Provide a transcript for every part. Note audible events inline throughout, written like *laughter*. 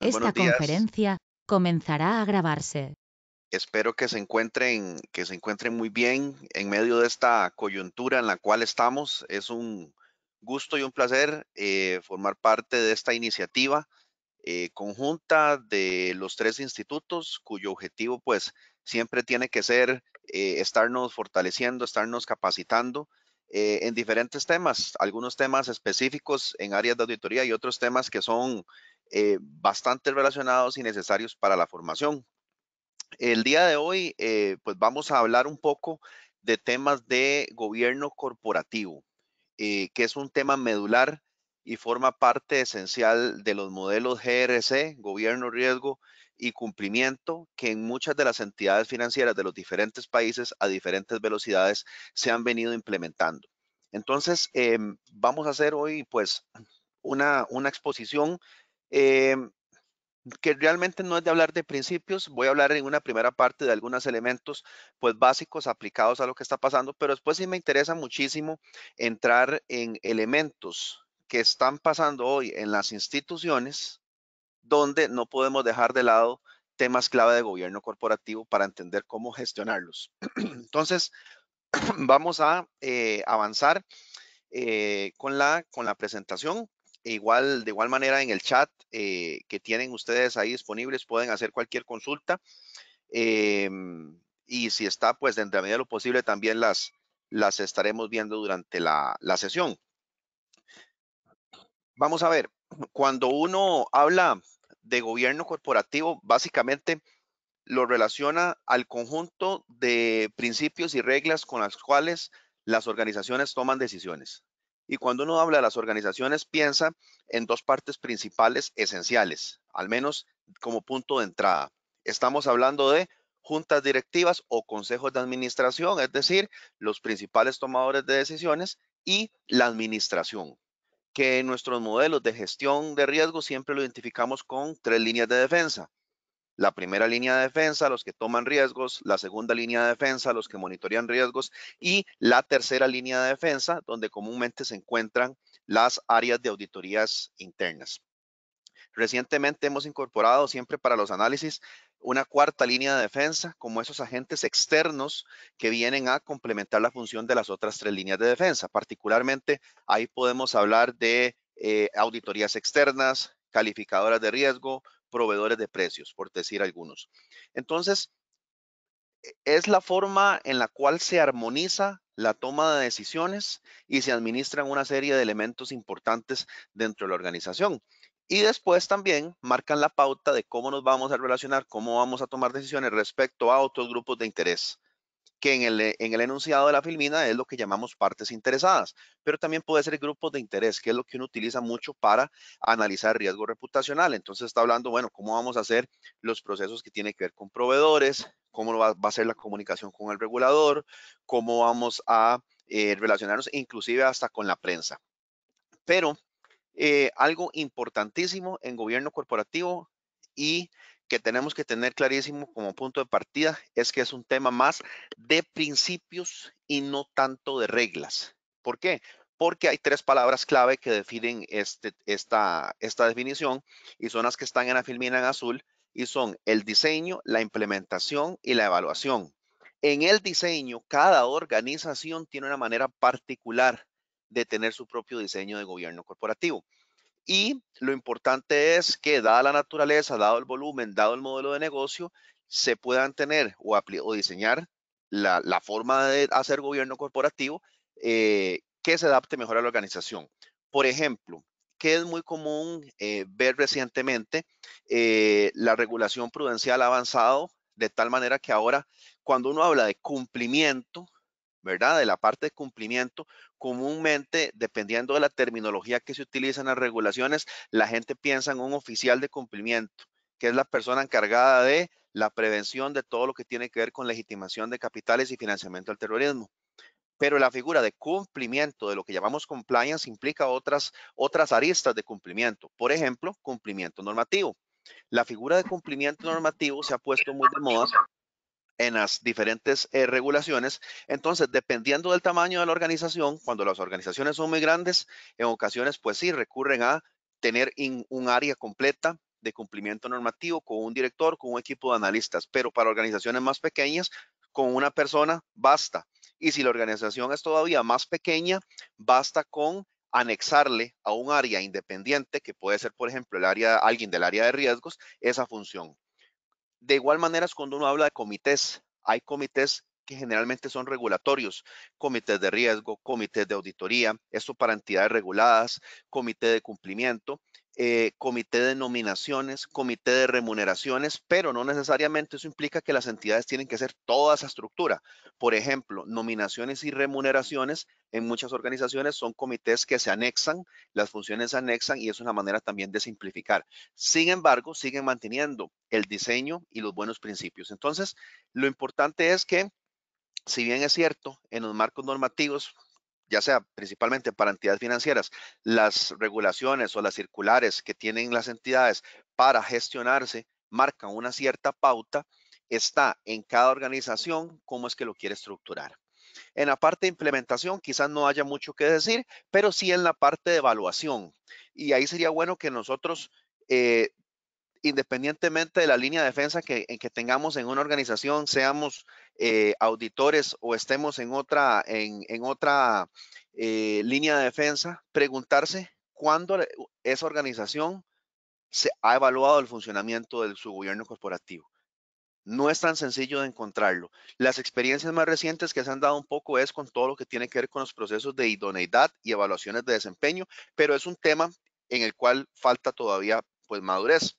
Esta conferencia comenzará a grabarse. Espero que se encuentren, que se encuentren muy bien en medio de esta coyuntura en la cual estamos. Es un gusto y un placer eh, formar parte de esta iniciativa eh, conjunta de los tres institutos, cuyo objetivo, pues, siempre tiene que ser eh, estarnos fortaleciendo, estarnos capacitando en diferentes temas, algunos temas específicos en áreas de auditoría y otros temas que son eh, bastante relacionados y necesarios para la formación. El día de hoy, eh, pues vamos a hablar un poco de temas de gobierno corporativo, eh, que es un tema medular y forma parte esencial de los modelos GRC, gobierno, riesgo y cumplimiento, que en muchas de las entidades financieras de los diferentes países a diferentes velocidades se han venido implementando. Entonces, em, vamos a hacer hoy pues una, una exposición Em, que realmente no es de hablar de principios, voy a hablar en una primera parte de algunos elementos pues básicos aplicados a lo que está pasando, pero después sí me interesa muchísimo entrar en elementos que están pasando hoy en las instituciones donde no podemos dejar de lado temas clave de gobierno corporativo para entender cómo gestionarlos. *clears throat* Entonces, *clears throat* vamos a eh, avanzar eh, con, la, con la presentación. Igual, de igual manera en el chat eh, que tienen ustedes ahí disponibles pueden hacer cualquier consulta. Em, y si está, pues dentro de medida de lo posible también las, las estaremos viendo durante la, la sesión. Vamos a ver, cuando uno habla de gobierno corporativo, básicamente lo relaciona al conjunto de principios y reglas con las cuales las organizaciones toman decisiones. Y cuando uno habla de las organizaciones, piensa en dos partes principales esenciales, al menos como punto de entrada. Estamos hablando de juntas directivas o consejos de administración, es decir, los principales tomadores de decisiones y la administración, que en nuestros modelos de gestión de riesgo siempre lo identificamos con tres líneas de defensa. La primera línea de defensa, los que toman riesgos, la segunda línea de defensa, los que monitorean riesgos y la tercera línea de defensa, donde comúnmente se encuentran las áreas de auditorías internas. Recientemente hemos incorporado siempre para los análisis una cuarta línea de defensa, como esos agentes externos que vienen a complementar la función de las otras tres líneas de defensa. Particularmente ahí podemos hablar de eh, auditorías externas, calificadoras de riesgo, proveedores de precios, por decir algunos. Entonces, e, es la forma en la cual se armoniza la toma de decisiones y se administran una serie de elementos importantes dentro de la organización. Y después también marcan la pauta de cómo nos vamos a relacionar, cómo vamos a tomar decisiones respecto a otros grupos de interés que en el, en el enunciado de la filmina es lo que llamamos partes interesadas, pero también puede ser grupos de interés, que es lo que uno utiliza mucho para analizar riesgo reputacional. Entonces está hablando, bueno, cómo vamos a hacer los procesos que tienen que ver con proveedores, cómo va, a ser la comunicación con el regulador, cómo vamos a eh, relacionarnos inclusive hasta con la prensa. Pero eh, algo importantísimo en gobierno corporativo y que tenemos que tener clarísimo como punto de partida es que es un tema más de principios y no tanto de reglas. ¿Por qué? Porque hay tres palabras clave que definen este, esta, definición y son las que están en la filmina en azul y son el diseño, la implementación y la evaluación. En el diseño, cada organización tiene una manera particular de tener su propio diseño de gobierno corporativo. Y lo importante es que, dada la naturaleza, dado el volumen, dado el modelo de negocio, se puedan tener o, diseñar la, forma de hacer gobierno corporativo eh, que se adapte mejor a la organización. Por ejemplo, que es muy común eh, ver recientemente, eh, la regulación prudencial avanzado de tal manera que ahora cuando uno habla de cumplimiento, ¿verdad? De la parte de cumplimiento, comúnmente, dependiendo de la terminología que se utiliza en las regulaciones, la gente piensa en un oficial de cumplimiento, que es la persona encargada de la prevención de todo lo que tiene que ver con legitimación de capitales y financiamiento al terrorismo. Pero la figura de cumplimiento de lo que llamamos compliance implica otras, otras aristas de cumplimiento. Por ejemplo, cumplimiento normativo. La figura de cumplimiento normativo se ha puesto muy de moda en las diferentes eh, regulaciones. Entonces, dependiendo del tamaño de la organización, cuando las organizaciones son muy grandes, en ocasiones, pues sí, recurren a tener un área completa de cumplimiento normativo con un director, con un equipo de analistas, pero para organizaciones más pequeñas, con una persona basta. Y si la organización es todavía más pequeña, basta con anexarle a un área independiente, que puede ser, por ejemplo, el área, alguien del área de riesgos, esa función. De igual manera, es cuando uno habla de comités, hay comités que generalmente son regulatorios, comités de riesgo, comités de auditoría, esto para entidades reguladas, comité de cumplimiento, eh, comité de nominaciones, comité de remuneraciones, pero no necesariamente eso implica que las entidades tienen que ser toda esa estructura. Por ejemplo, nominaciones y remuneraciones en muchas organizaciones son comités que se anexan, las funciones se anexan y es una manera también de simplificar. Sin embargo, siguen manteniendo el diseño y los buenos principios. Entonces, lo importante es que si bien es cierto, en los marcos normativos, ya sea principalmente para entidades financieras, las regulaciones o las circulares que tienen las entidades para gestionarse marcan una cierta pauta, está en cada organización cómo es que lo quiere estructurar. En la parte de implementación quizás no haya mucho que decir, pero sí en la parte de evaluación. Y ahí sería bueno que nosotros eh, independientemente de la línea de defensa que, en que tengamos en una organización, seamos eh, auditores o estemos en otra, en, otra eh, línea de defensa, preguntarse cuándo esa organización se ha evaluado el funcionamiento de su gobierno corporativo. No es tan sencillo de encontrarlo. Las experiencias más recientes que se han dado un poco es con todo lo que tiene que ver con los procesos de idoneidad y evaluaciones de desempeño, pero es un tema en el cual falta todavía pues madurez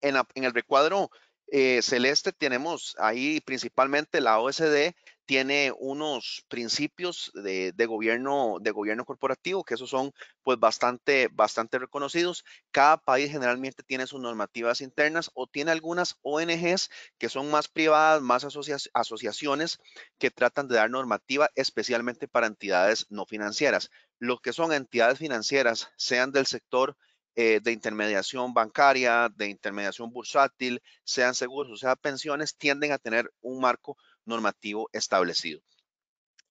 en, el recuadro eh, celeste tenemos ahí principalmente la OSD tiene unos principios de, gobierno de gobierno corporativo que esos son pues bastante bastante reconocidos. Cada país generalmente tiene sus normativas internas o tiene algunas ONGs que son más privadas, más asociaciones que tratan de dar normativa especialmente para entidades no financieras. Lo que son entidades financieras, sean del sector eh, de intermediación bancaria, de intermediación bursátil, sean seguros o sea pensiones, tienden a tener un marco normativo establecido.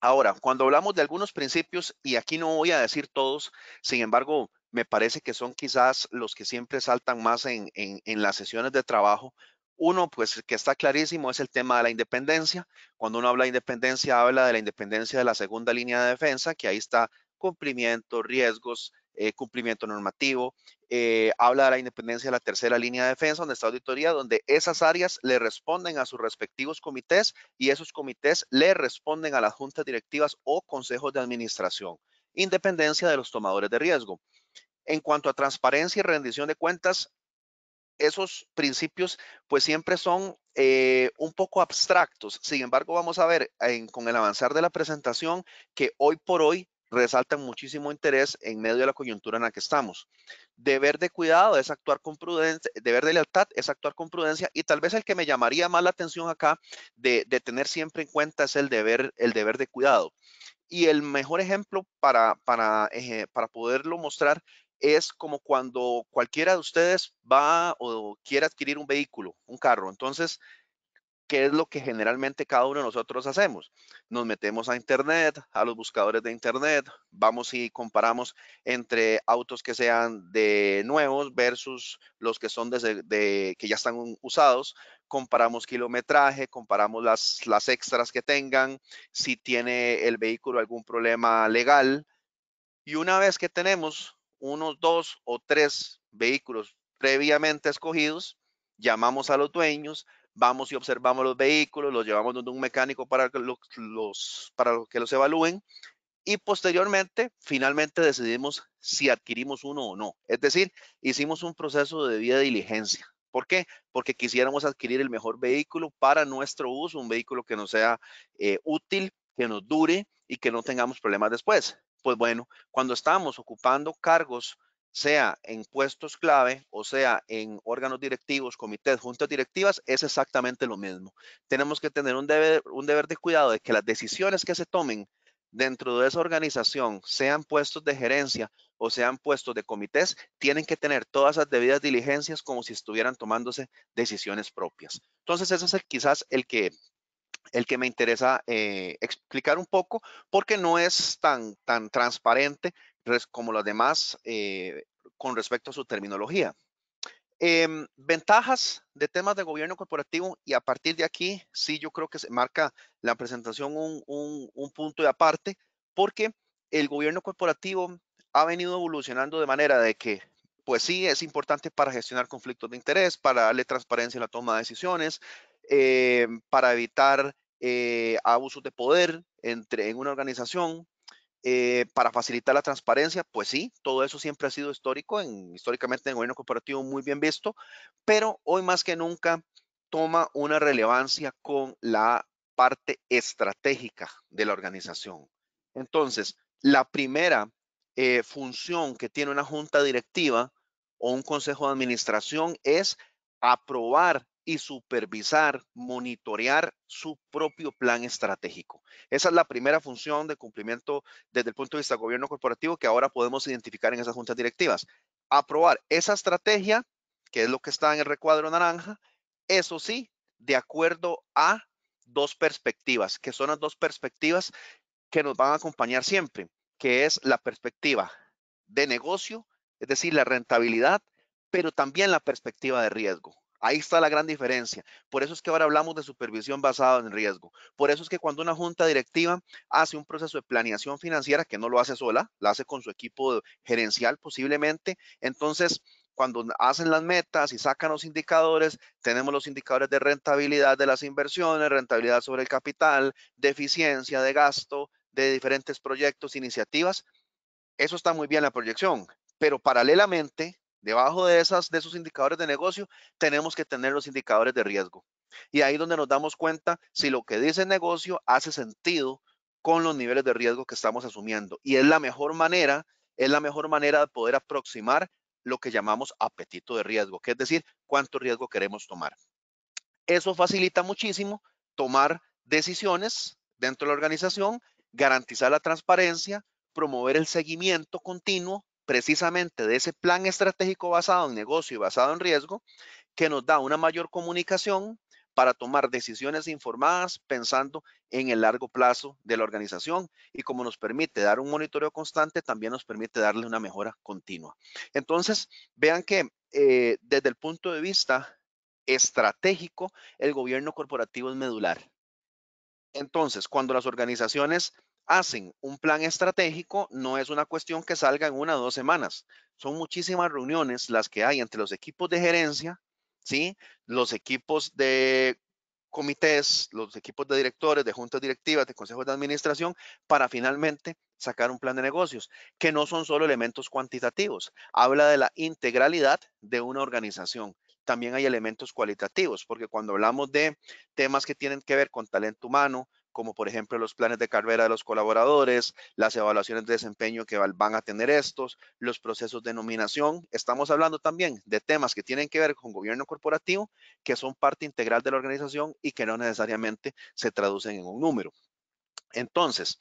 Ahora, cuando hablamos de algunos principios, y aquí no voy a decir todos, sin embargo, me parece que son quizás los que siempre saltan más en, en, las sesiones de trabajo. Uno, pues que está clarísimo, es el tema de la independencia. Cuando uno habla de independencia, habla de la independencia de la segunda línea de defensa, que ahí está cumplimiento, riesgos, eh, cumplimiento normativo, eh, habla de la independencia de la tercera línea de defensa, donde está auditoría, donde esas áreas le responden a sus respectivos comités y esos comités le responden a las juntas directivas o consejos de administración. Independencia de los tomadores de riesgo. En cuanto a transparencia y rendición de cuentas, esos principios pues siempre son eh, un poco abstractos. Sin embargo, vamos a ver con el avanzar de la presentación que hoy por hoy resaltan muchísimo interés en medio de la coyuntura en la que estamos. Deber de cuidado es actuar con prudencia, deber de lealtad es actuar con prudencia y tal vez el que me llamaría más la atención acá de, tener siempre en cuenta es el deber, el deber de cuidado. Y el mejor ejemplo para, para, para poderlo mostrar es como cuando cualquiera de ustedes va o quiere adquirir un vehículo, un carro. Entonces, ¿qué es lo que generalmente cada uno de nosotros hacemos? Nos metemos a Internet, a los buscadores de Internet, vamos y comparamos entre autos que sean de nuevos versus los que son de, que ya están usados, comparamos kilometraje, comparamos las, las extras que tengan, si tiene el vehículo algún problema legal. Y una vez que tenemos unos dos o tres vehículos previamente escogidos, llamamos a los dueños, vamos y observamos los vehículos, los llevamos donde un mecánico para que los, para que los evalúen y posteriormente, finalmente decidimos si adquirimos uno o no. Es decir, hicimos un proceso de debida diligencia. ¿Por qué? Porque quisiéramos adquirir el mejor vehículo para nuestro uso, un vehículo que nos sea eh, útil, que nos dure y que no tengamos problemas después. Pues bueno, cuando estamos ocupando cargos sea en puestos clave o sea en órganos directivos, comités, juntas directivas, es exactamente lo mismo. Tenemos que tener un deber, un deber de cuidado de que las decisiones que se tomen dentro de esa organización, sean puestos de gerencia o sean puestos de comités, tienen que tener todas las debidas diligencias como si estuvieran tomándose decisiones propias. Entonces, ese es quizás el que, el que me interesa eh, explicar un poco, porque no es tan, tan transparente como los demás eh, con respecto a su terminología. Em, ventajas de temas de gobierno corporativo y a partir de aquí, sí, yo creo que se marca la presentación un, un punto de aparte porque el gobierno corporativo ha venido evolucionando de manera de que pues sí, es importante para gestionar conflictos de interés, para darle transparencia en la toma de decisiones, eh, para evitar eh, abusos de poder entre, en una organización, eh, para facilitar la transparencia, pues sí, todo eso siempre ha sido histórico, en, históricamente en el gobierno corporativo muy bien visto, pero hoy más que nunca toma una relevancia con la parte estratégica de la organización. Entonces, la primera función que tiene una junta directiva o un consejo de administración es aprobar y supervisar, monitorear su propio plan estratégico. Esa es la primera función de cumplimiento desde el punto de vista del gobierno corporativo que ahora podemos identificar en esas juntas directivas. Aprobar esa estrategia, que es lo que está en el recuadro naranja, eso sí, de acuerdo a dos perspectivas, que son las dos perspectivas que nos van a acompañar siempre, que es la perspectiva de negocio es decir, la rentabilidad, pero también la perspectiva de riesgo. Ahí está la gran diferencia. Por eso es que ahora hablamos de supervisión basada en riesgo. Por eso es que cuando una junta directiva hace un proceso de planeación financiera, que no lo hace sola, la hace con su equipo gerencial posiblemente, entonces cuando hacen las metas y sacan los indicadores, tenemos los indicadores de rentabilidad de las inversiones, rentabilidad sobre el capital, de eficiencia, de gasto, de diferentes proyectos, iniciativas. Eso está muy bien la proyección, pero paralelamente, debajo de, esas, de esos indicadores de negocio, tenemos que tener los indicadores de riesgo. Y ahí donde nos damos cuenta si lo que dice negocio hace sentido con los niveles de riesgo que estamos asumiendo. Y es la mejor manera, es la mejor manera de poder aproximar lo que llamamos apetito de riesgo, que es decir, cuánto riesgo queremos tomar. Eso facilita muchísimo tomar decisiones dentro de la organización, garantizar la transparencia, promover el seguimiento continuo precisamente de ese plan estratégico basado en negocio y basado en riesgo, que nos da una mayor comunicación para tomar decisiones informadas pensando en el largo plazo de la organización y como nos permite dar un monitoreo constante, también nos permite darle una mejora continua. Entonces, vean que eh, desde el punto de vista estratégico, el gobierno corporativo es medular. Entonces, cuando las organizaciones hacen un plan estratégico, no es una cuestión que salga en una o dos semanas. Son muchísimas reuniones las que hay entre los equipos de gerencia, ¿sí? Los equipos de comités, los equipos de directores, de juntas directivas, de consejos de administración, para finalmente sacar un plan de negocios, que no son solo elementos cuantitativos, habla de la integralidad de una organización. También hay elementos cualitativos, porque cuando hablamos de temas que tienen que ver con talento humano, como por ejemplo los planes de carrera de los colaboradores, las evaluaciones de desempeño que van a tener estos, los procesos de nominación. Estamos hablando también de temas que tienen que ver con gobierno corporativo, que son parte integral de la organización y que no necesariamente se traducen en un número. Entonces,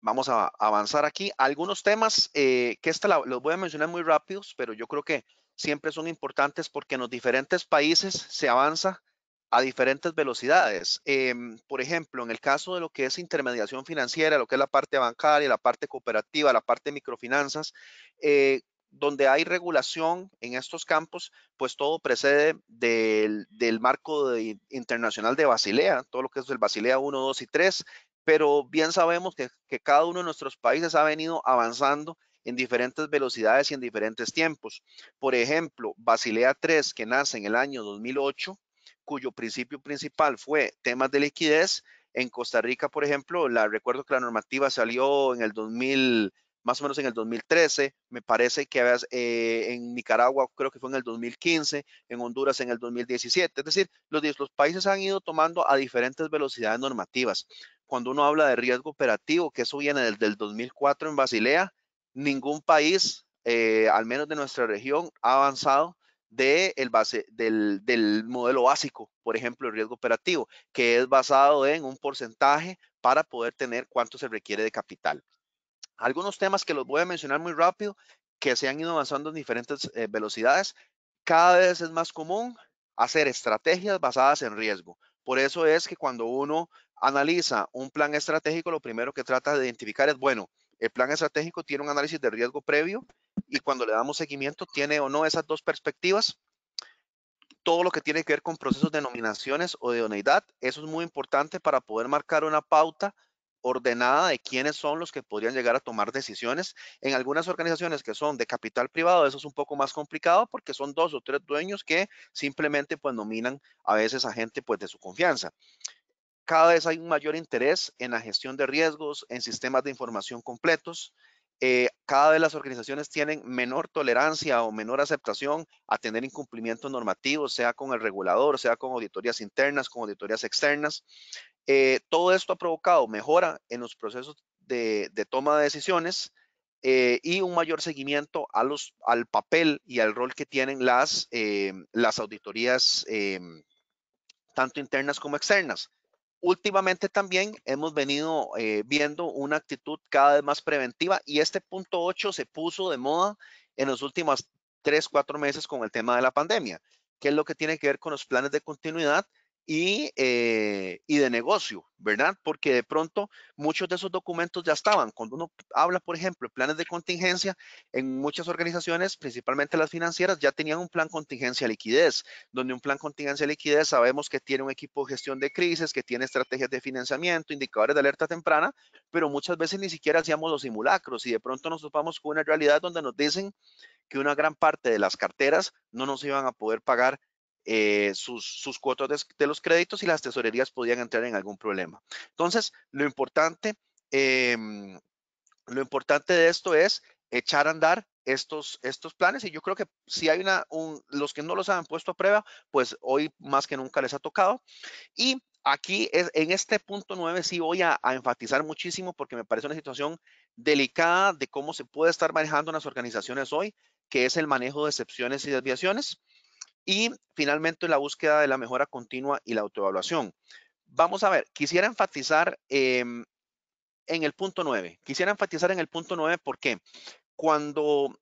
vamos a avanzar aquí. Algunos temas eh, que esta los voy a mencionar muy rápidos, pero yo creo que siempre son importantes porque en los diferentes países se avanza a diferentes velocidades. Em, por ejemplo, en el caso de lo que es intermediación financiera, lo que es la parte bancaria, la parte cooperativa, la parte de microfinanzas, eh, donde hay regulación en estos campos, pues todo precede del, marco internacional de Basilea, todo lo que es el Basilea 1, 2 y 3, pero bien sabemos que, que cada uno de nuestros países ha venido avanzando en diferentes velocidades y en diferentes tiempos. Por ejemplo, Basilea 3, que nace en el año 2008, cuyo principio principal fue temas de liquidez. En Costa Rica, por ejemplo, la recuerdo que la normativa salió en el 2000, más o menos en el 2013, me parece que eh, en Nicaragua creo que fue en el 2015, en Honduras en el 2017. Es decir, los, países han ido tomando a diferentes velocidades normativas. Cuando uno habla de riesgo operativo, que eso viene desde el 2004 en Basilea, ningún país, eh, al menos de nuestra región, ha avanzado de el base, del, del, modelo básico, por ejemplo, el riesgo operativo, que es basado en un porcentaje para poder tener cuánto se requiere de capital. Algunos temas que los voy a mencionar muy rápido, que se han ido avanzando en diferentes eh, velocidades. Cada vez es más común hacer estrategias basadas en riesgo. Por eso es que cuando uno analiza un plan estratégico, lo primero que trata de identificar es, bueno, El plan estratégico tiene un análisis de riesgo previo y cuando le damos seguimiento tiene o no esas dos perspectivas. Todo lo que tiene que ver con procesos de nominaciones o de idoneidad, eso es muy importante para poder marcar una pauta ordenada de quiénes son los que podrían llegar a tomar decisiones. En algunas organizaciones que son de capital privado, eso es un poco más complicado porque son dos o tres dueños que simplemente pues nominan a veces a gente pues de su confianza. Cada vez hay un mayor interés en la gestión de riesgos, en sistemas de información completos. Eh, cada vez las organizaciones tienen menor tolerancia o menor aceptación a tener incumplimientos normativos, sea con el regulador, sea con auditorías internas, con auditorías externas. Eh, todo esto ha provocado mejora en los procesos de, toma de decisiones eh, y un mayor seguimiento al papel y al rol que tienen las, eh, las auditorías tanto internas como externas. Últimamente también hemos venido viendo una actitud cada vez más preventiva y este punto 8 se puso de moda en los últimos tres, cuatro meses con el tema de la pandemia, que es lo que tiene que ver con los planes de continuidad y, eh, y, de negocio, ¿verdad? Porque de pronto muchos de esos documentos ya estaban. Cuando uno habla, por ejemplo, de planes de contingencia, en muchas organizaciones, principalmente las financieras, ya tenían un plan contingencia liquidez, donde un plan contingencia liquidez sabemos que tiene un equipo de gestión de crisis, que tiene estrategias de financiamiento, indicadores de alerta temprana, pero muchas veces ni siquiera hacíamos los simulacros y de pronto nos topamos con una realidad donde nos dicen que una gran parte de las carteras no nos iban a poder pagar eh, sus, cuotas de, los créditos y las tesorerías podían entrar en algún problema. Entonces, lo importante, em, lo importante de esto es echar a andar estos, estos planes y yo creo que si hay una, los que no los han puesto a prueba, pues hoy más que nunca les ha tocado. Y aquí es, en este punto 9 sí voy a, a, enfatizar muchísimo porque me parece una situación delicada de cómo se puede estar manejando las organizaciones hoy, que es el manejo de excepciones y desviaciones. Y finalmente la búsqueda de la mejora continua y la autoevaluación. Vamos a ver, quisiera enfatizar em, en el punto 9. Quisiera enfatizar en el punto 9 porque cuando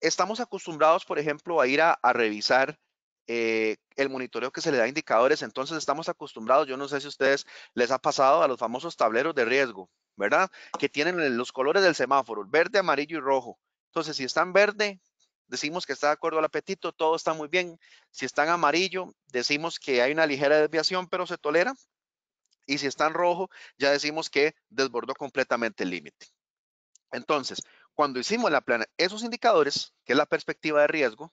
estamos acostumbrados, por ejemplo, a ir a, revisar eh, el monitoreo que se le da indicadores, entonces estamos acostumbrados, yo no sé si a ustedes les ha pasado a los famosos tableros de riesgo, ¿verdad? Que tienen los colores del semáforo, verde, amarillo y rojo. Entonces, si están verde, decimos que está de acuerdo al apetito, todo está muy bien. Si está en amarillo, decimos que hay una ligera desviación, pero se tolera. Y si está en rojo, ya decimos que desbordó completamente el límite. Entonces, cuando hicimos la plana, esos indicadores, que es la perspectiva de riesgo,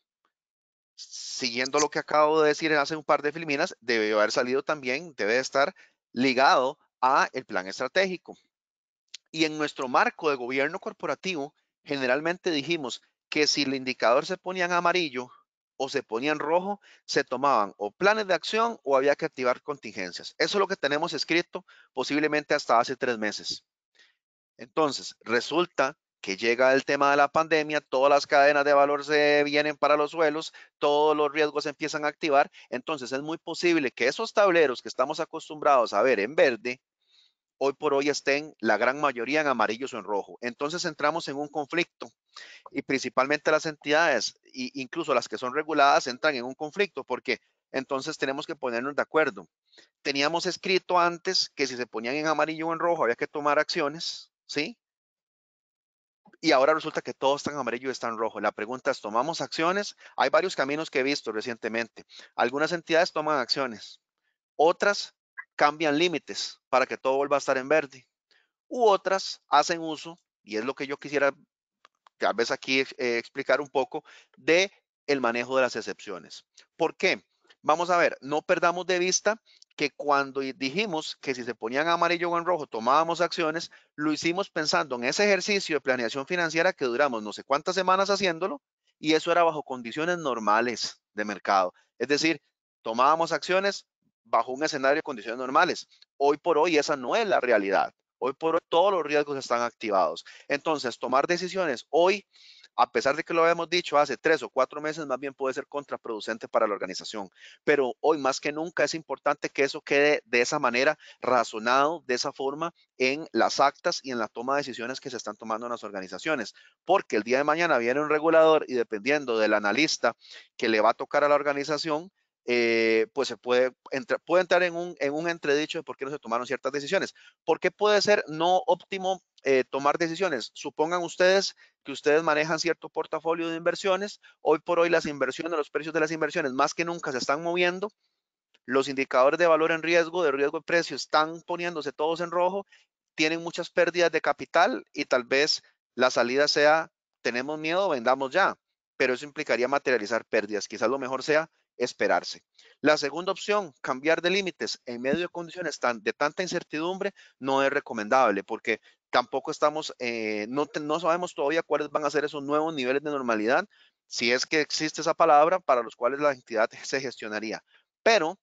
siguiendo lo que acabo de decir hace un par de filminas, debe haber salido también, debe estar ligado a el plan estratégico. Y en nuestro marco de gobierno corporativo, generalmente dijimos, que si el indicador se ponía en amarillo o se ponía en rojo, se tomaban o planes de acción o había que activar contingencias. Eso es lo que tenemos escrito posiblemente hasta hace tres meses. Entonces, resulta que llega el tema de la pandemia, todas las cadenas de valor se vienen para los suelos, todos los riesgos se empiezan a activar. Entonces, es muy posible que esos tableros que estamos acostumbrados a ver en verde, hoy por hoy estén la gran mayoría en amarillos o en rojo. Entonces entramos en un conflicto y principalmente las entidades, e incluso las que son reguladas, entran en un conflicto porque entonces tenemos que ponernos de acuerdo. Teníamos escrito antes que si se ponían en amarillo o en rojo había que tomar acciones, ¿sí? Y ahora resulta que todo está en amarillo y está en rojo. La pregunta es, ¿tomamos acciones? Hay varios caminos que he visto recientemente. Algunas entidades toman acciones, otras cambian límites para que todo vuelva a estar en verde. U otras hacen uso, y es lo que yo quisiera tal vez aquí eh, explicar un poco, de el manejo de las excepciones. ¿Por qué? Vamos a ver, no perdamos de vista que cuando dijimos que si se ponían amarillo o en rojo tomábamos acciones, lo hicimos pensando en ese ejercicio de planeación financiera que duramos no sé cuántas semanas haciéndolo y eso era bajo condiciones normales de mercado. Es decir, tomábamos acciones bajo un escenario de condiciones normales. Hoy por hoy esa no es la realidad. Hoy por hoy todos los riesgos están activados. Entonces, tomar decisiones hoy, a pesar de que lo habíamos dicho hace tres o cuatro meses, más bien puede ser contraproducente para la organización. Pero hoy más que nunca es importante que eso quede de esa manera razonado, de esa forma, en las actas y en la toma de decisiones que se están tomando en las organizaciones. Porque el día de mañana viene un regulador y dependiendo del analista que le va a tocar a la organización, eh, pues se puede, puede entrar en un, en un entredicho de por qué no se tomaron ciertas decisiones. ¿Por qué puede ser no óptimo eh, tomar decisiones. Supongan ustedes que ustedes manejan cierto portafolio de inversiones. Hoy por hoy las inversiones, los precios de las inversiones más que nunca se están moviendo. Los indicadores de valor en riesgo, de riesgo de precio, están poniéndose todos en rojo. Tienen muchas pérdidas de capital y tal vez la salida sea, tenemos miedo, vendamos ya. Pero eso implicaría materializar pérdidas. Quizás lo mejor sea esperarse. La segunda opción, cambiar de límites en medio de condiciones tan, de tanta incertidumbre, no es recomendable porque tampoco estamos, eh, no, no sabemos todavía cuáles van a ser esos nuevos niveles de normalidad, si es que existe esa palabra, para los cuales la entidad *laughs* se gestionaría. Pero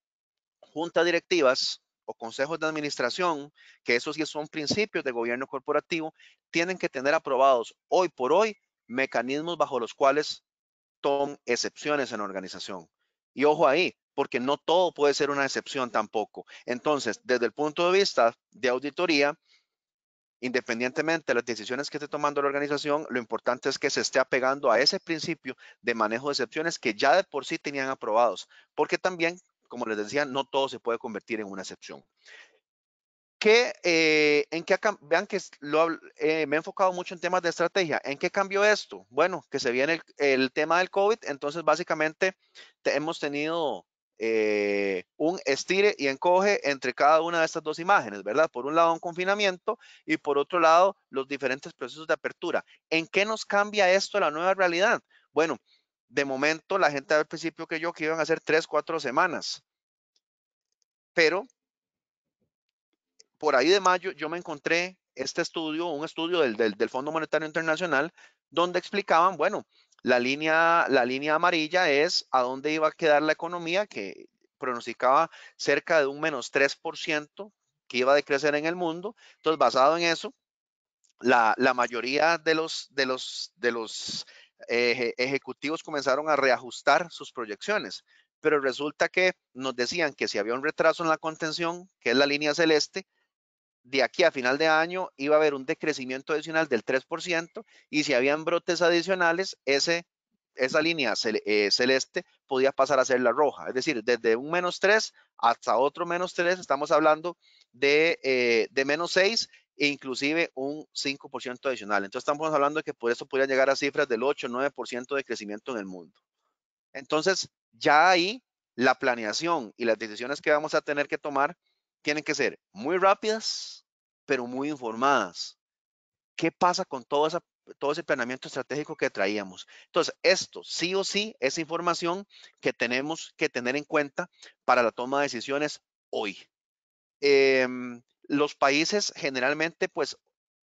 juntas directivas o consejos de administración, que esos sí son principios de gobierno corporativo, tienen que tener aprobados hoy por hoy mecanismos bajo los cuales toman excepciones en la organización. Y ojo ahí, porque no todo puede ser una excepción tampoco. Entonces, desde el punto de vista de auditoría, independientemente de las decisiones que esté tomando la organización, lo importante es que se esté apegando a ese principio de manejo de excepciones que ya de por sí tenían aprobados, porque también, como les decía, no todo se puede convertir en una excepción. ¿Qué, eh, en qué, vean que lo, eh, me he enfocado mucho en temas de estrategia. ¿En qué cambió esto? Bueno, que se viene el, tema del COVID, entonces básicamente hemos tenido eh, un estire y encoge entre cada una de estas dos imágenes, ¿verdad? Por un lado un confinamiento y por otro lado los diferentes procesos de apertura. ¿En qué nos cambia esto la nueva realidad? Bueno, de momento la gente al principio yo que iban a ser tres, cuatro semanas, pero por ahí de mayo yo me encontré este estudio, un estudio del, del, Fondo Monetario Internacional, donde explicaban, bueno, la línea, la línea amarilla es a dónde iba a quedar la economía, que pronosticaba cerca de un menos 3% que iba a decrecer en el mundo. Entonces, basado en eso, la, mayoría de los eh, ejecutivos comenzaron a reajustar sus proyecciones. Pero resulta que nos decían que si había un retraso en la contención, que es la línea celeste, de aquí a final de año iba a haber un decrecimiento adicional del 3% y si habían brotes adicionales, ese, esa línea eh, celeste podía pasar a ser la roja. Es decir, desde un menos 3 hasta otro menos 3, estamos hablando de, eh, de menos 6 e inclusive un 5% adicional. Entonces estamos hablando de que por eso podría llegar a cifras del 8 o 9% de crecimiento en el mundo. Entonces, ya ahí la planeación y las decisiones que vamos a tener que tomar tienen que ser muy rápidas, pero muy informadas. ¿Qué pasa con todo, todo ese planeamiento estratégico que traíamos? Entonces, esto sí o sí es información que tenemos que tener en cuenta para la toma de decisiones hoy. Em, los países generalmente, pues,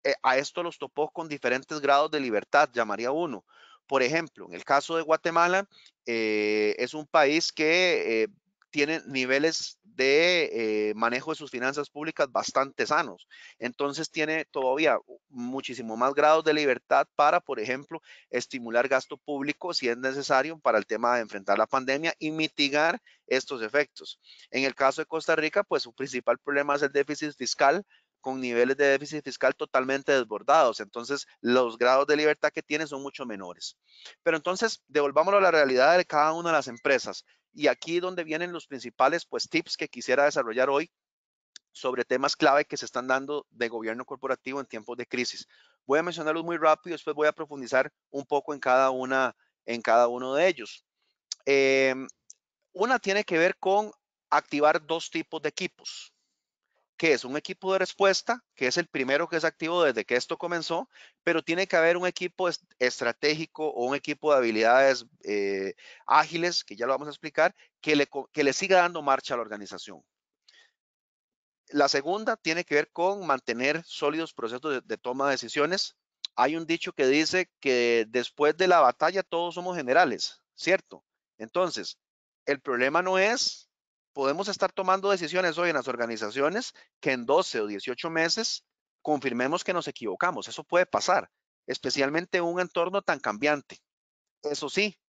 eh, a esto los topó con diferentes grados de libertad, llamaría uno. Por ejemplo, en el caso de Guatemala, eh, es un país que eh, tienen niveles de eh, manejo de sus finanzas públicas bastante sanos. Entonces tiene todavía muchísimo más grados de libertad para, por ejemplo, estimular gasto público si es necesario para el tema de enfrentar la pandemia y mitigar estos efectos. En el caso de Costa Rica, pues su principal problema es el déficit fiscal con niveles de déficit fiscal totalmente desbordados. Entonces, los grados de libertad que tiene son mucho menores. Pero entonces, devolvámoslo a la realidad de cada una de las empresas. Y aquí donde vienen los principales pues, tips que quisiera desarrollar hoy sobre temas clave que se están dando de gobierno corporativo en tiempos de crisis. Voy a mencionarlos muy rápido, después voy a profundizar un poco en cada, una, en cada uno de ellos. Em, una tiene que ver con activar dos tipos de equipos que es un equipo de respuesta, que es el primero que es activo desde que esto comenzó, pero tiene que haber un equipo estratégico o un equipo de habilidades eh, ágiles, que ya lo vamos a explicar, que le, que le siga dando marcha a la organización. La segunda tiene que ver con mantener sólidos procesos de toma de decisiones. Hay un dicho que dice que después de la batalla todos somos generales, ¿cierto? Entonces, el problema no es podemos estar tomando decisiones hoy en las organizaciones que en 12 o 18 meses confirmemos que nos equivocamos. Eso puede pasar, especialmente en un entorno tan cambiante. Eso sí,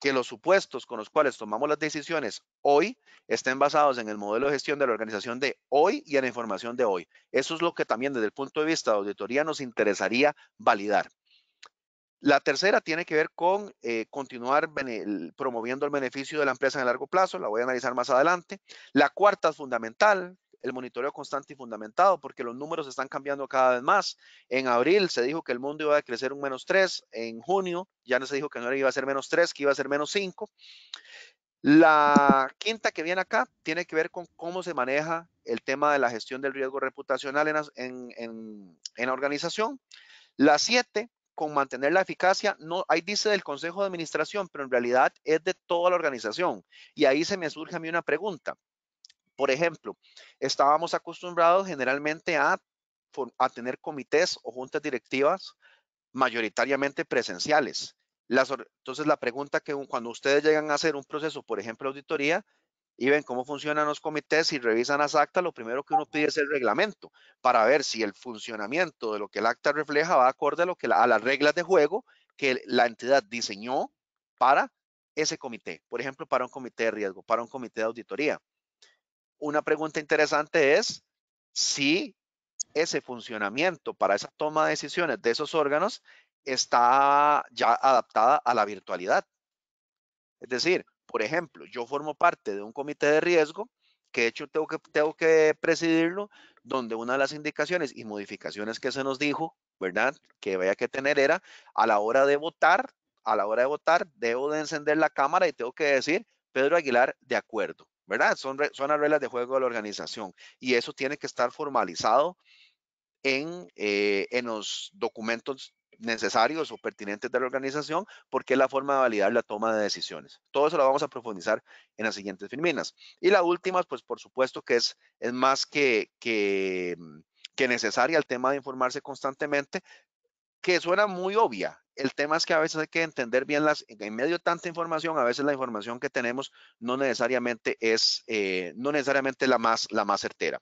que los supuestos con los cuales tomamos las decisiones hoy estén basados en el modelo de gestión de la organización de hoy y en la información de hoy. Eso es lo que también desde el punto de vista de auditoría nos interesaría validar. La tercera tiene que ver con eh, continuar promoviendo el beneficio de la empresa en el largo plazo, la voy a analizar más adelante. La cuarta es fundamental, el monitoreo constante y fundamentado, porque los números están cambiando cada vez más. En abril se dijo que el mundo iba a crecer un menos 3, en junio ya no se dijo que no iba a ser menos 3, que iba a ser menos 5. La quinta que viene acá tiene que ver con cómo se maneja el tema de la gestión del riesgo reputacional en, en la organización. La siete con mantener la eficacia, no, ahí dice del Consejo de Administración, pero en realidad es de toda la organización. Y ahí se me surge a mí una pregunta. Por ejemplo, estábamos acostumbrados generalmente a, a tener comités o juntas directivas mayoritariamente presenciales. entonces, la pregunta que cuando ustedes llegan a hacer un proceso, por ejemplo, auditoría, y ven cómo funcionan los comités y revisan las actas, lo primero que uno pide es el reglamento para ver si el funcionamiento de lo que el acta refleja va acorde a, lo que a las reglas de juego que la entidad diseñó para ese comité. Por ejemplo, para un comité de riesgo, para un comité de auditoría. Una pregunta interesante es si ese funcionamiento para esa toma de decisiones de esos órganos está ya adaptada a la virtualidad. Es decir, por ejemplo, yo formo parte de un comité de riesgo, que de hecho tengo que, tengo que presidirlo, donde una de las indicaciones y modificaciones que se nos dijo, ¿verdad? Que había que tener era a la hora de votar, a la hora de votar, debo de encender la cámara y tengo que decir, Pedro Aguilar, de acuerdo, ¿verdad? Son, son las reglas de juego de la organización y eso tiene que estar formalizado en, eh, en los documentos necesarios o pertinentes de la organización, porque es la forma de validar la toma de decisiones. Todo eso lo vamos a profundizar en las siguientes filminas. Y la última, pues por supuesto que es, es más que, que, mm, que necesaria el tema de informarse constantemente, que suena muy obvia. El tema es que a veces hay que entender bien las, en medio de tanta información, a veces la información que tenemos no necesariamente es, eh, no necesariamente la más, la más certera.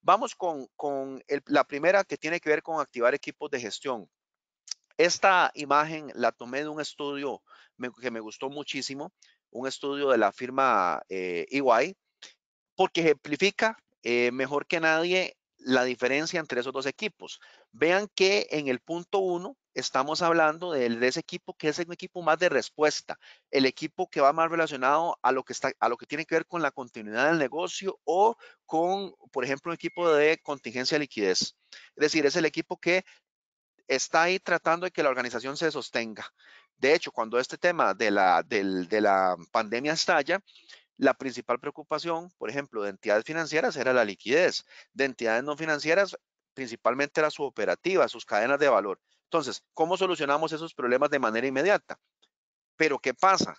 Vamos con, con la primera que tiene que ver con activar equipos de gestión. Esta imagen la tomé de un estudio que me gustó muchísimo, un estudio de la firma EY, e porque ejemplifica eh, mejor que nadie la diferencia entre esos dos equipos. Vean que en el punto uno estamos hablando de, ese equipo que es un equipo más de respuesta, el equipo que va más relacionado a lo que está, a lo que tiene que ver con la continuidad del negocio o con, por ejemplo, un equipo de contingencia de liquidez. Es decir, es el equipo que está ahí tratando de que la organización se sostenga. De hecho, cuando este tema de la, de la pandemia estalla, la principal preocupación, por ejemplo, de entidades financieras era la liquidez. De entidades no financieras, principalmente era su operativa, sus cadenas de valor. Entonces, ¿cómo solucionamos esos problemas de manera inmediata? Pero, ¿qué pasa?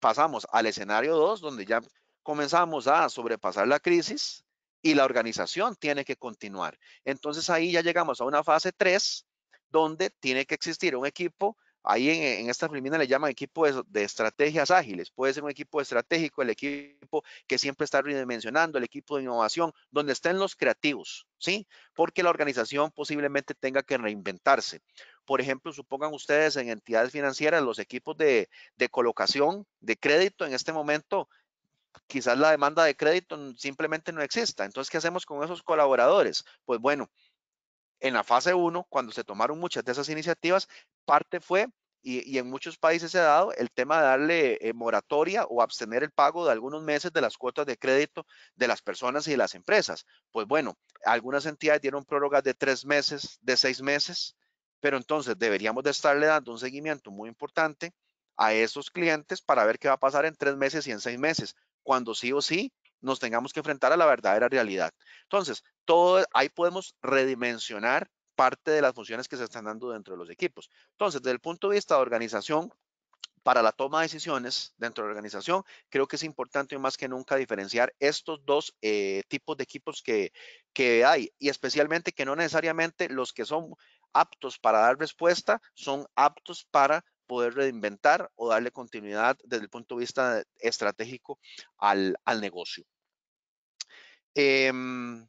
Pasamos al escenario 2, donde ya comenzamos a sobrepasar la crisis y la organización tiene que continuar. Entonces, ahí ya llegamos a una fase 3, donde tiene que existir un equipo, ahí en, esta filmina le llaman equipo de, estrategias ágiles, puede ser un equipo estratégico, el equipo que siempre está redimensionando, el equipo de innovación, donde estén los creativos, ¿sí? Porque la organización posiblemente tenga que reinventarse. Por ejemplo, supongan ustedes en entidades financieras los equipos de, de colocación de crédito en este momento quizás la demanda de crédito simplemente no exista. Entonces, ¿qué hacemos con esos colaboradores? Pues bueno, en la fase 1, cuando se tomaron muchas de esas iniciativas, parte fue, y, en muchos países se ha dado, el tema de darle eh, moratoria o abstener el pago de algunos meses de las cuotas de crédito de las personas y de las empresas. Pues bueno, algunas entidades dieron prórrogas de tres meses, de seis meses, pero entonces deberíamos de estarle dando un seguimiento muy importante a esos clientes para ver qué va a pasar en tres meses y en seis meses, cuando sí o sí nos tengamos que enfrentar a la verdadera realidad. Entonces, ahí podemos redimensionar parte de las funciones que se están dando dentro de los equipos. Entonces, desde el punto de vista de organización, para la toma de decisiones dentro de la organización, creo que es importante más que nunca diferenciar estos dos eh, tipos de equipos que hay y especialmente que no necesariamente los que son aptos para dar respuesta son aptos para poder reinventar o darle continuidad desde el punto de vista estratégico al, negocio. Em,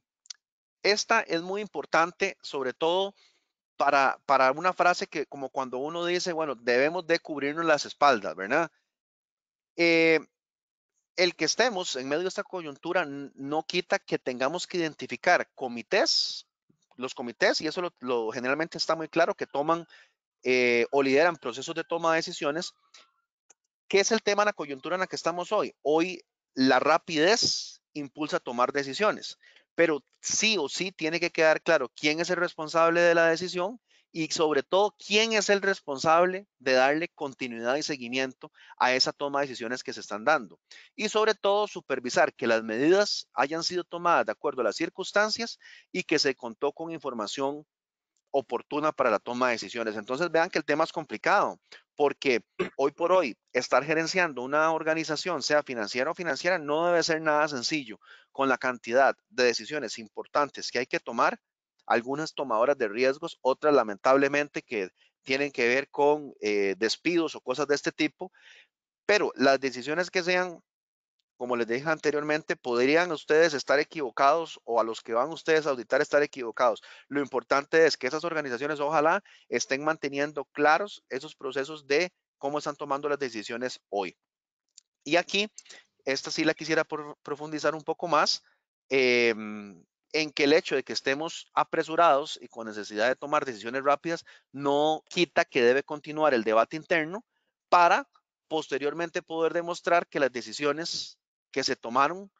esta es muy importante, sobre todo para, para una frase que como cuando uno dice, bueno, debemos de cubrirnos las espaldas, ¿verdad? Eh, el que estemos en medio de esta coyuntura no quita que tengamos que identificar comités, los comités, y eso lo generalmente está muy claro, que toman eh, o lideran procesos de toma de decisiones. ¿Qué es el tema de la coyuntura en la que estamos hoy? Hoy la rapidez impulsa tomar decisiones, pero sí o sí tiene que quedar claro quién es el responsable de la decisión y sobre todo quién es el responsable de darle continuidad y seguimiento a esa toma de decisiones que se están dando. Y sobre todo supervisar que las medidas hayan sido tomadas de acuerdo a las circunstancias y que se contó con información oportuna para la toma de decisiones. Entonces vean que el tema es complicado, porque hoy por hoy estar gerenciando una organización, sea financiera o financiera, no debe ser nada sencillo. Con la cantidad de decisiones importantes que hay que tomar, algunas tomadoras de riesgos, otras lamentablemente que tienen que ver con eh, despidos o cosas de este tipo, pero las decisiones que sean como les dije anteriormente, podrían ustedes estar equivocados o a los que van ustedes a auditar estar equivocados. Lo importante es que esas organizaciones ojalá estén manteniendo claros esos procesos de cómo están tomando las decisiones hoy. Y aquí, esta sí la quisiera profundizar un poco más. Em, en que el hecho de que estemos apresurados y con necesidad de tomar decisiones rápidas no quita que debe continuar el debate interno para posteriormente poder demostrar que las decisiones que se tomaron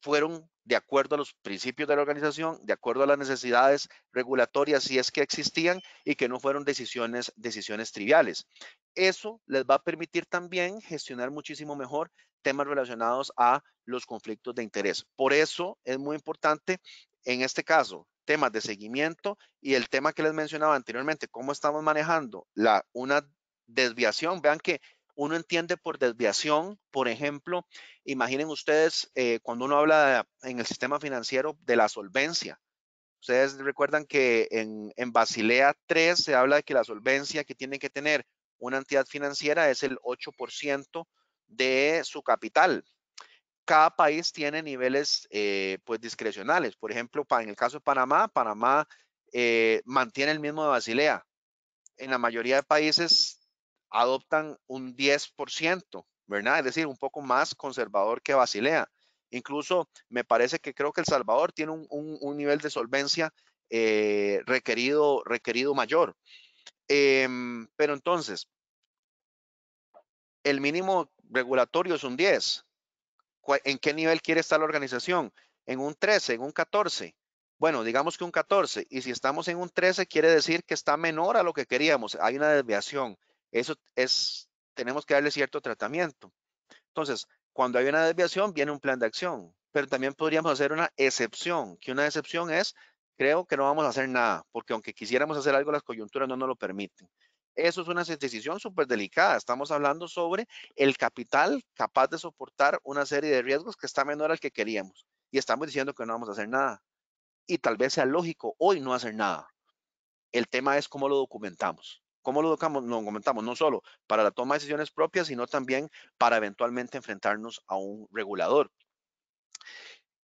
fueron de acuerdo a los principios de la organización, de acuerdo a las necesidades regulatorias si es que existían y que no fueron decisiones, decisiones triviales. Eso les va a permitir también gestionar muchísimo mejor temas relacionados a los conflictos de interés. Por eso es muy importante en este caso temas de seguimiento y el tema que les mencionaba anteriormente, cómo estamos manejando la, una desviación. Vean que uno entiende por desviación, por ejemplo, imaginen ustedes eh, cuando uno habla en el sistema financiero de la solvencia. Ustedes recuerdan que en, Basilea 3 se habla de que la solvencia que tiene que tener una entidad financiera es el 8% de su capital. Cada país tiene niveles eh, pues discrecionales. Por ejemplo, en el caso de Panamá, Panamá eh, mantiene el mismo de Basilea. En la mayoría de países adoptan un 10%, ¿verdad? Es decir, un poco más conservador que Basilea. Incluso me parece que creo que El Salvador tiene un, nivel de solvencia eh, requerido, requerido mayor. Em, pero entonces, el mínimo regulatorio es un 10. ¿En qué nivel quiere estar la organización? ¿En un 13, en un 14? Bueno, digamos que un 14. Y si estamos en un 13, quiere decir que está menor a lo que queríamos. Hay una desviación. Eso es, tenemos que darle cierto tratamiento. Entonces, cuando hay una desviación, viene un plan de acción, pero también podríamos hacer una excepción, que una excepción es, creo que no vamos a hacer nada, porque aunque quisiéramos hacer algo, las coyunturas no nos lo permiten. Eso es una decisión súper delicada. Estamos hablando sobre el capital capaz de soportar una serie de riesgos que está menor al que queríamos. Y estamos diciendo que no vamos a hacer nada. Y tal vez sea lógico hoy no hacer nada. El tema es cómo lo documentamos. ¿Cómo lo educamos? Lo comentamos, no solo para la toma de decisiones propias, sino también para eventualmente enfrentarnos a un regulador.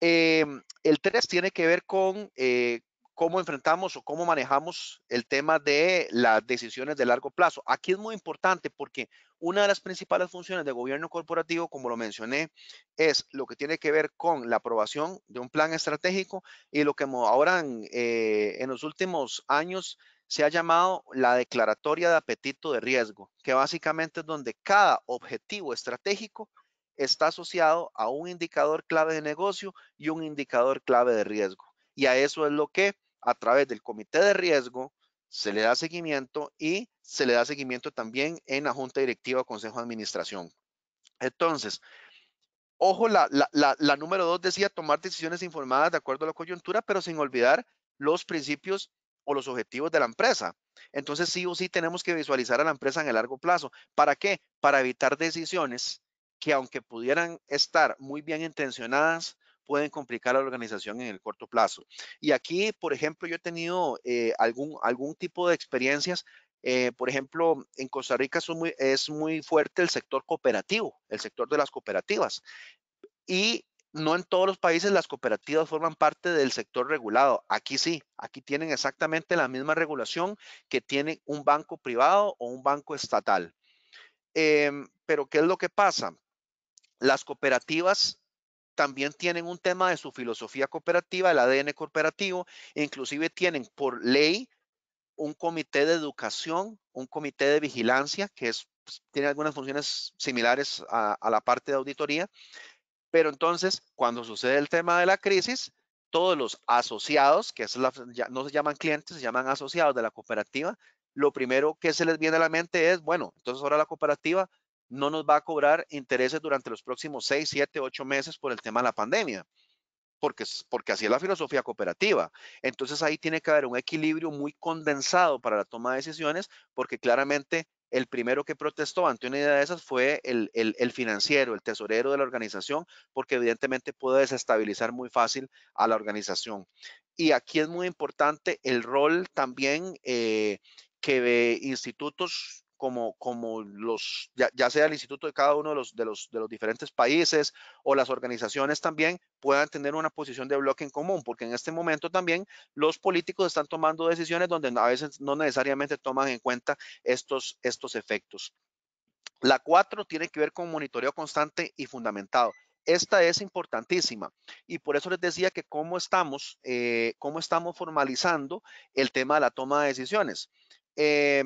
Em, el 3 tiene que ver con eh, cómo enfrentamos o cómo manejamos el tema de las decisiones de largo plazo. Aquí es muy importante porque una de las principales funciones de gobierno corporativo, como lo mencioné, es lo que tiene que ver con la aprobación de un plan estratégico y lo que ahora en, eh, en los últimos años se ha llamado la declaratoria de apetito de riesgo, que básicamente es donde cada objetivo estratégico está asociado a un indicador clave de negocio y un indicador clave de riesgo. Y a eso es lo que a través del comité de riesgo se le da seguimiento y se le da seguimiento también en la junta directiva o consejo de administración. Entonces, ojo, la, la número dos decía tomar decisiones informadas de acuerdo a la coyuntura, pero sin olvidar los principios o los objetivos de la empresa. Entonces sí o sí tenemos que visualizar a la empresa en el largo plazo. ¿Para qué? Para evitar decisiones que aunque pudieran estar muy bien intencionadas, pueden complicar a la organización en el corto plazo. Y aquí, por ejemplo, yo he tenido eh, algún, algún tipo de experiencias. Eh, por ejemplo, en Costa Rica es muy fuerte el sector cooperativo, el sector de las cooperativas. Y no en todos los países las cooperativas forman parte del sector regulado. Aquí sí, aquí tienen exactamente la misma regulación que tiene un banco privado o un banco estatal. Em, pero ¿qué es lo que pasa? Las cooperativas también tienen un tema de su filosofía cooperativa, el ADN cooperativo, e inclusive tienen por ley un comité de educación, un comité de vigilancia, que es, pues, tiene algunas funciones similares a la parte de auditoría, pero entonces, cuando sucede el tema de la crisis, todos los asociados, que no se llaman clientes, se llaman asociados de la cooperativa, lo primero que se les viene a la mente es, bueno, entonces ahora la cooperativa no nos va a cobrar intereses durante los próximos 6, 7, 8 meses por el tema de la pandemia. Porque, porque así es la filosofía cooperativa. Entonces ahí tiene que haber un equilibrio muy condensado para la toma de decisiones, porque claramente el primero que protestó ante una idea de esas fue el, el, financiero, el tesorero de la organización, porque evidentemente puede desestabilizar muy fácil a la organización. Y aquí es muy importante el rol también eh, que institutos como, como los, ya, sea el instituto de cada uno de los, de, los, de los diferentes países o las organizaciones también puedan tener una posición de bloque en común, porque en este momento también los políticos están tomando decisiones donde a veces no necesariamente toman en cuenta estos, estos efectos. La cuatro tiene que ver con monitoreo constante y fundamentado. Esta es importantísima y por eso les decía que cómo estamos, eh, cómo estamos formalizando el tema de la toma de decisiones. Eh,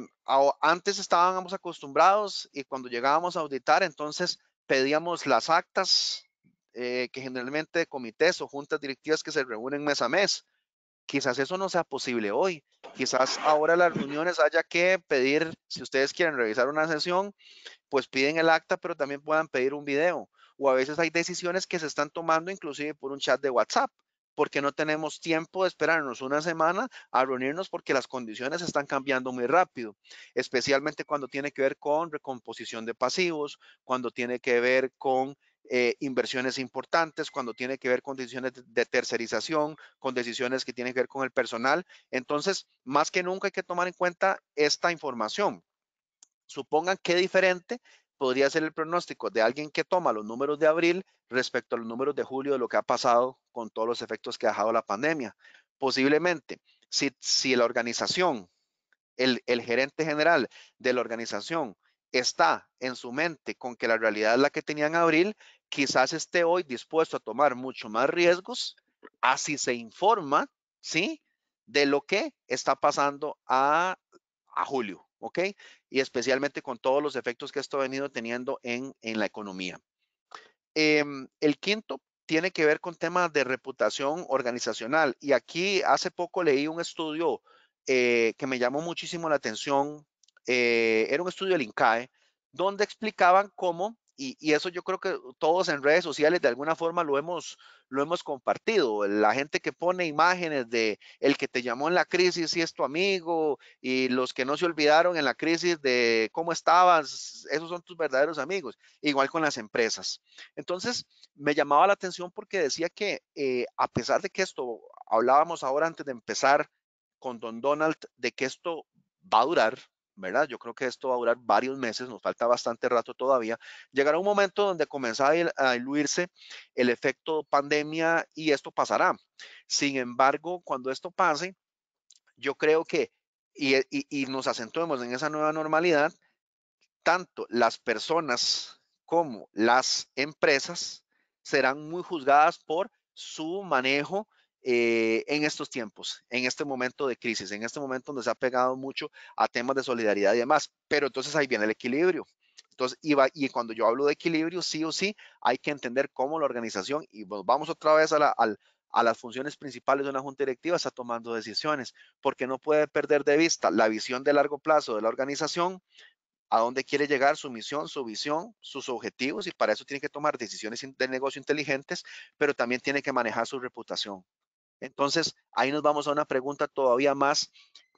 antes estábamos acostumbrados y cuando llegábamos a auditar, entonces pedíamos las actas, eh, que generalmente comités o juntas directivas que se reúnen mes a mes. Quizás eso no sea posible hoy. Quizás ahora las reuniones haya que pedir, si ustedes quieren revisar una sesión, pues piden el acta, pero también puedan pedir un video. O a veces hay decisiones que se están tomando inclusive por un chat de WhatsApp porque no tenemos tiempo de esperarnos una semana a reunirnos porque las condiciones están cambiando muy rápido, especialmente cuando tiene que ver con recomposición de pasivos, cuando tiene que ver con eh, inversiones importantes, cuando tiene que ver con decisiones de, tercerización, con decisiones que tienen que ver con el personal. Entonces, más que nunca hay que tomar en cuenta esta información. Supongan qué diferente podría ser el pronóstico de alguien que toma los números de abril respecto a los números de julio de lo que ha pasado con todos los efectos que ha dejado la pandemia. Posiblemente, si, si la organización, el, el gerente general de la organización está en su mente con que la realidad es la que tenía en abril, quizás esté hoy dispuesto a tomar mucho más riesgos, así se informa, ¿sí? De lo que está pasando a, a julio. ¿Ok? Y especialmente con todos los efectos que esto ha venido teniendo en, la economía. Em, el quinto tiene que ver con temas de reputación organizacional. Y aquí hace poco leí un estudio eh, que me llamó muchísimo la atención. Eh, era un estudio del INCAE, donde explicaban cómo y, eso yo creo que todos en redes sociales de alguna forma lo hemos, lo hemos compartido. La gente que pone imágenes de el que te llamó en la crisis y es tu amigo y los que no se olvidaron en la crisis de cómo estabas, esos son tus verdaderos amigos. Igual con las empresas. Entonces, me llamaba la atención porque decía que eh, a pesar de que esto, hablábamos ahora antes de empezar con Don Donald, de que esto va a durar, ¿verdad? Yo creo que esto va a durar varios meses, nos falta bastante rato todavía. Llegará un momento donde comenzará a diluirse el efecto pandemia y esto pasará. Sin embargo, cuando esto pase, yo creo que, y, y nos acentuemos en esa nueva normalidad, tanto las personas como las empresas serán muy juzgadas por su manejo eh, en estos tiempos, en este momento de crisis, en este momento donde se ha pegado mucho a temas de solidaridad y demás. Pero entonces ahí viene el equilibrio. Entonces, y, y cuando yo hablo de equilibrio, sí o sí, hay que entender cómo la organización, y vamos otra vez a, a las funciones principales de una junta directiva, está tomando decisiones, porque no puede perder de vista la visión de largo plazo de la organización, a dónde quiere llegar, su misión, su visión, sus objetivos, y para eso tiene que tomar decisiones de negocio inteligentes, pero también tiene que manejar su reputación. Entonces, ahí nos vamos a una pregunta todavía más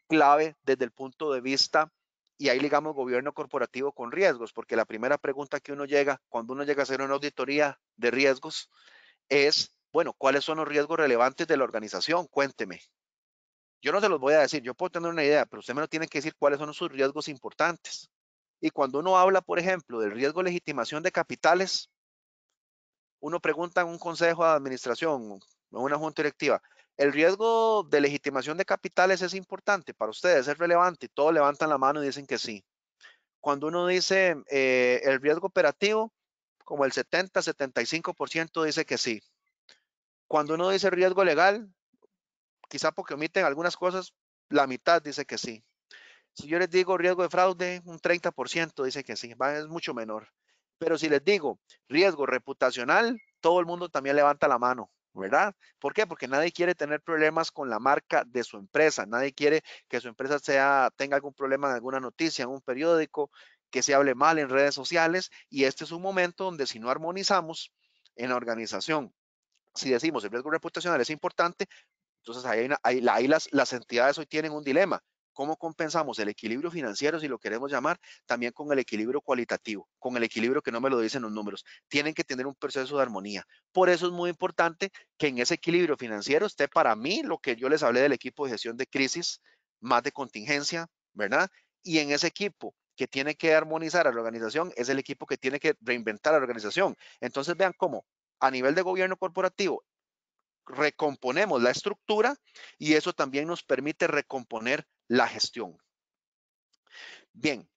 clave desde el punto de vista, y ahí ligamos gobierno corporativo con riesgos, porque la primera pregunta que uno llega, cuando uno llega a hacer una auditoría de riesgos, es, bueno, ¿cuáles son los riesgos relevantes de la organización? Cuénteme. Yo no se los voy a decir, yo puedo tener una idea, pero usted me lo tiene que decir cuáles son sus riesgos importantes. Y cuando uno habla, por ejemplo, del riesgo de legitimación de capitales, uno pregunta en un consejo de administración, una junta directiva. El riesgo de legitimación de capitales es importante para ustedes, es relevante todos levantan la mano y dicen que sí. Cuando uno dice eh, el riesgo operativo, como el 70-75% dice que sí. Cuando uno dice riesgo legal, quizá porque omiten algunas cosas, la mitad dice que sí. Si yo les digo riesgo de fraude, un 30% dice que sí, es mucho menor. Pero si les digo riesgo reputacional, todo el mundo también levanta la mano ¿verdad? ¿Por qué? Porque nadie quiere tener problemas con la marca de su empresa, nadie quiere que su empresa sea, tenga algún problema en alguna noticia, en un periódico, que se hable mal en redes sociales y este es un momento donde si no armonizamos en la organización, si decimos el riesgo reputacional es importante, entonces ahí, las entidades hoy tienen un dilema. ¿Cómo compensamos el equilibrio financiero, si lo queremos llamar, también con el equilibrio cualitativo, con el equilibrio que no me lo dicen los números? Tienen que tener un proceso de armonía. Por eso es muy importante que en ese equilibrio financiero esté para mí lo que yo les hablé del equipo de gestión de crisis, más de contingencia, ¿verdad? Y en ese equipo que tiene que armonizar a la organización es el equipo que tiene que reinventar a la organización. Entonces vean cómo a nivel de gobierno corporativo recomponemos la estructura y eso también nos permite recomponer la gestión. Bien,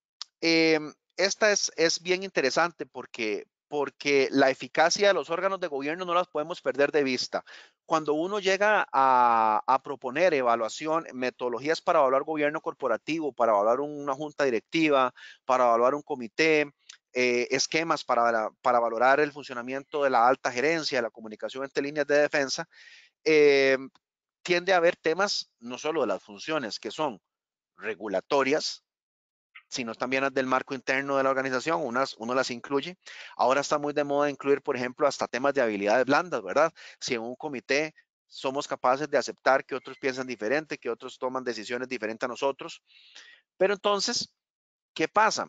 em, esta es, es bien interesante porque, porque la eficacia de los órganos de gobierno no las podemos perder de vista. Cuando uno llega a, a, proponer evaluación, metodologías para evaluar gobierno corporativo, para evaluar una junta directiva, para evaluar un comité, eh, esquemas para, para, valorar el funcionamiento de la alta gerencia, la comunicación entre líneas de defensa, eh, tiende a haber temas no solo de las funciones que son regulatorias, sino también las del marco interno de la organización, unas, uno las incluye. Ahora está muy de moda incluir, por ejemplo, hasta temas de habilidades blandas, ¿verdad? Si en un comité somos capaces de aceptar que otros piensan diferente, que otros toman decisiones diferentes a nosotros. Pero entonces, ¿qué pasa?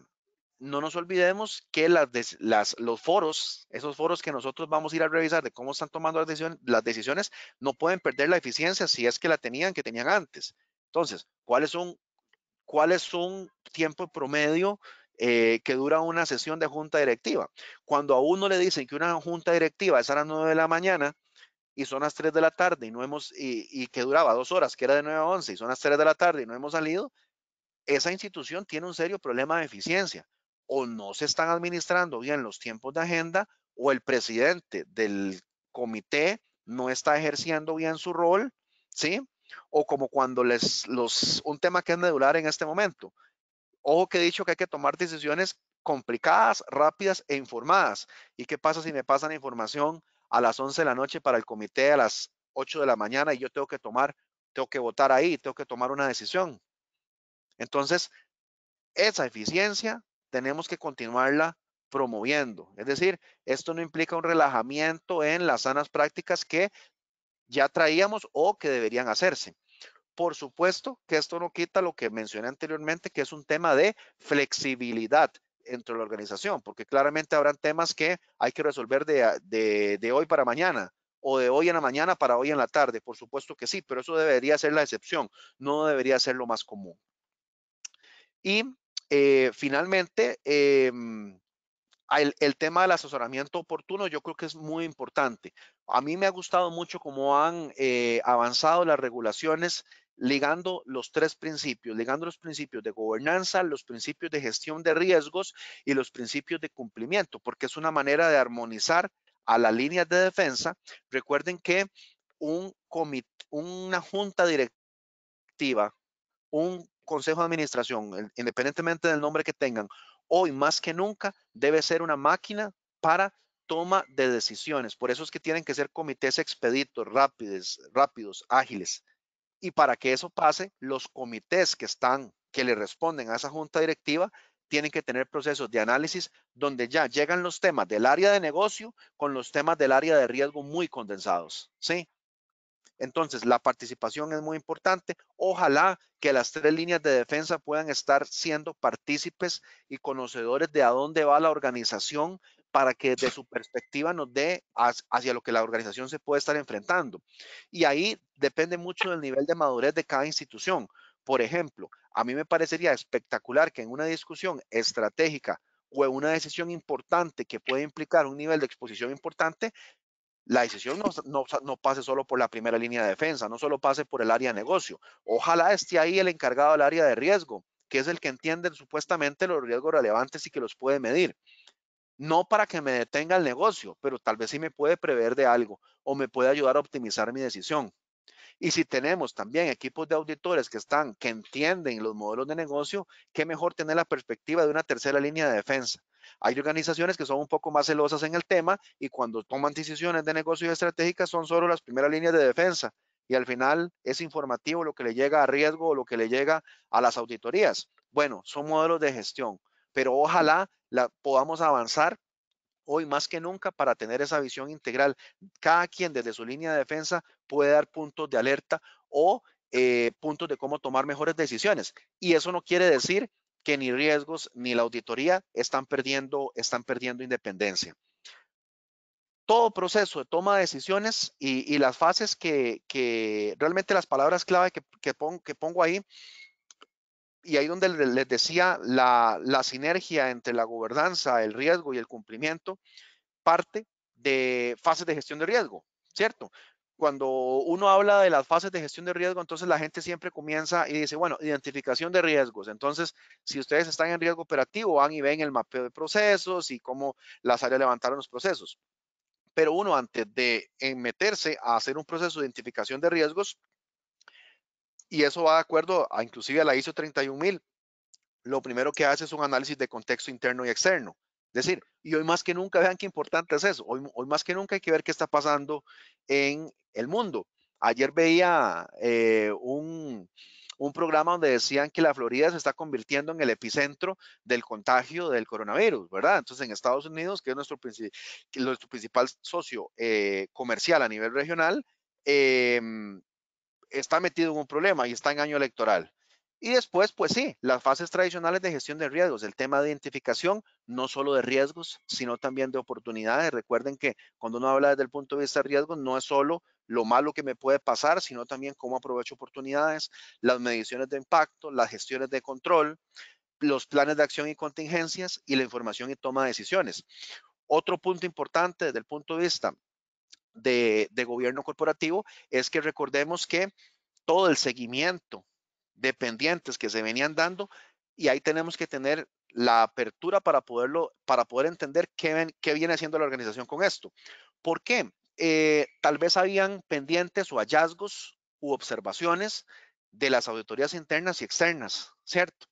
No nos olvidemos que los foros, esos foros que nosotros vamos a ir a revisar de cómo están tomando las decisiones, no pueden perder la eficiencia si es que la tenían, que tenían antes. Entonces, ¿cuál es un, cuál es un tiempo promedio eh, que dura una sesión de junta directiva? Cuando a uno le dicen que una junta directiva es a las 9 de la mañana, y son las 3 de la tarde y no hemos, y, y, que duraba dos horas, que era de 9 a 11 y son las 3 de la tarde y no hemos salido, esa institución tiene un serio problema de eficiencia o no se están administrando bien los tiempos de agenda o el presidente del comité no está ejerciendo bien su rol, ¿sí? O como cuando les, los, un tema que es medular en este momento. Ojo que he dicho que hay que tomar decisiones complicadas, rápidas e informadas. ¿Y qué pasa si me pasan información a las 11 de la noche para el comité a las 8 de la mañana y yo tengo que tomar, tengo que votar ahí, tengo que tomar una decisión? Entonces, esa eficiencia tenemos que continuarla promoviendo. Es decir, esto no implica un relajamiento en las sanas prácticas que ya traíamos o que deberían hacerse. Por supuesto que esto no quita lo que mencioné anteriormente, que es un tema de flexibilidad entre la organización, porque claramente habrán temas que hay que resolver de, de, hoy para mañana o de hoy en la mañana para hoy en la tarde. Por supuesto que sí, pero eso debería ser la excepción, no debería ser lo más común. Y eh, finalmente, em, el, tema del asesoramiento oportuno yo creo que es muy importante. A mí me ha gustado mucho cómo han eh, avanzado las regulaciones ligando los tres principios, ligando los principios de gobernanza, los principios de gestión de riesgos y los principios de cumplimiento, porque es una manera de armonizar a las líneas de defensa. Recuerden que un una junta directiva, un consejo de administración, independientemente del nombre que tengan, hoy más que nunca debe ser una máquina para toma de decisiones. Por eso es que tienen que ser comités expeditos, rápidos, rápidos, ágiles. Y para que eso pase, los comités que están, que le responden a esa junta directiva, tienen que tener procesos de análisis donde ya llegan los temas del área de negocio con los temas del área de riesgo muy condensados. ¿sí? Entonces, la participación es muy importante. Ojalá que las tres líneas de defensa puedan estar siendo partícipes y conocedores de a dónde va la organización para que de su perspectiva nos dé hacia lo que la organización se puede estar enfrentando. Y ahí depende mucho del nivel de madurez de cada institución. Por ejemplo, a mí me parecería espectacular que en una discusión estratégica o en una decisión importante que puede implicar un nivel de exposición importante, la decisión no, pase solo por la primera línea de defensa, no solo pase por el área de negocio. Ojalá esté ahí el encargado del área de riesgo, que es el que entiende supuestamente los riesgos relevantes y que los puede medir. No para que me detenga el negocio, pero tal vez sí me puede prever de algo o me puede ayudar a optimizar mi decisión. Y si tenemos también equipos de auditores que están, que entienden los modelos de negocio, qué mejor tener la perspectiva de una tercera línea de defensa Hay organizaciones que son un poco más celosas en el tema y cuando toman decisiones de negocio y estratégicas son solo las primeras líneas de defensa y al final es informativo lo que le llega a riesgo o lo que le llega a las auditorías. Bueno, son modelos de gestión, pero ojalá podamos avanzar hoy más que nunca para tener esa visión integral. Cada quien desde su línea de defensa puede dar puntos de alerta o eh, puntos de cómo tomar mejores decisiones. Y eso no quiere decir que ni riesgos ni la auditoría están perdiendo, están perdiendo independencia. Todo proceso de toma de decisiones y, las fases que, realmente las palabras clave que, que pongo ahí y ahí donde les decía la, sinergia entre la gobernanza, el riesgo y el cumplimiento, parte de fases de gestión de riesgo, ¿cierto? Cuando uno habla de las fases de gestión de riesgo, entonces la gente siempre comienza y dice, bueno, identificación de riesgos. Entonces, si ustedes están en riesgo operativo, van y ven el mapeo de procesos y cómo las áreas levantaron los procesos. Pero uno, antes de meterse a hacer un proceso de identificación de riesgos, y eso va de acuerdo a inclusive a la ISO 31000. Lo primero que hace es un análisis de contexto interno y externo. Es decir, y hoy más que nunca, vean qué importante es eso. Hoy, hoy más que nunca hay que ver qué está pasando en el mundo. Ayer veía eh, un, un programa donde decían que la Florida se está convirtiendo en el epicentro del contagio del coronavirus, ¿verdad? Entonces, en Estados Unidos, que es nuestro, nuestro principal socio eh, comercial a nivel regional, eh, está metido en un problema y está en año electoral. Y después, pues sí, las fases tradicionales de gestión de riesgos, el tema de identificación, no solo de riesgos, sino también de oportunidades. Recuerden que cuando uno habla desde el punto de vista de riesgos, no es solo lo malo que me puede pasar, sino también cómo aprovecho oportunidades, las mediciones de impacto, las gestiones de control, los planes de acción y contingencias y la información y toma de decisiones. Otro punto importante desde el punto de vista de, gobierno corporativo es que recordemos que todo el seguimiento de pendientes que se venían dando y ahí tenemos que tener la apertura para poderlo, para poder entender qué, qué viene haciendo la organización con esto. ¿Por qué? Eh, tal vez habían pendientes o hallazgos u observaciones de las auditorías internas y externas, ¿cierto?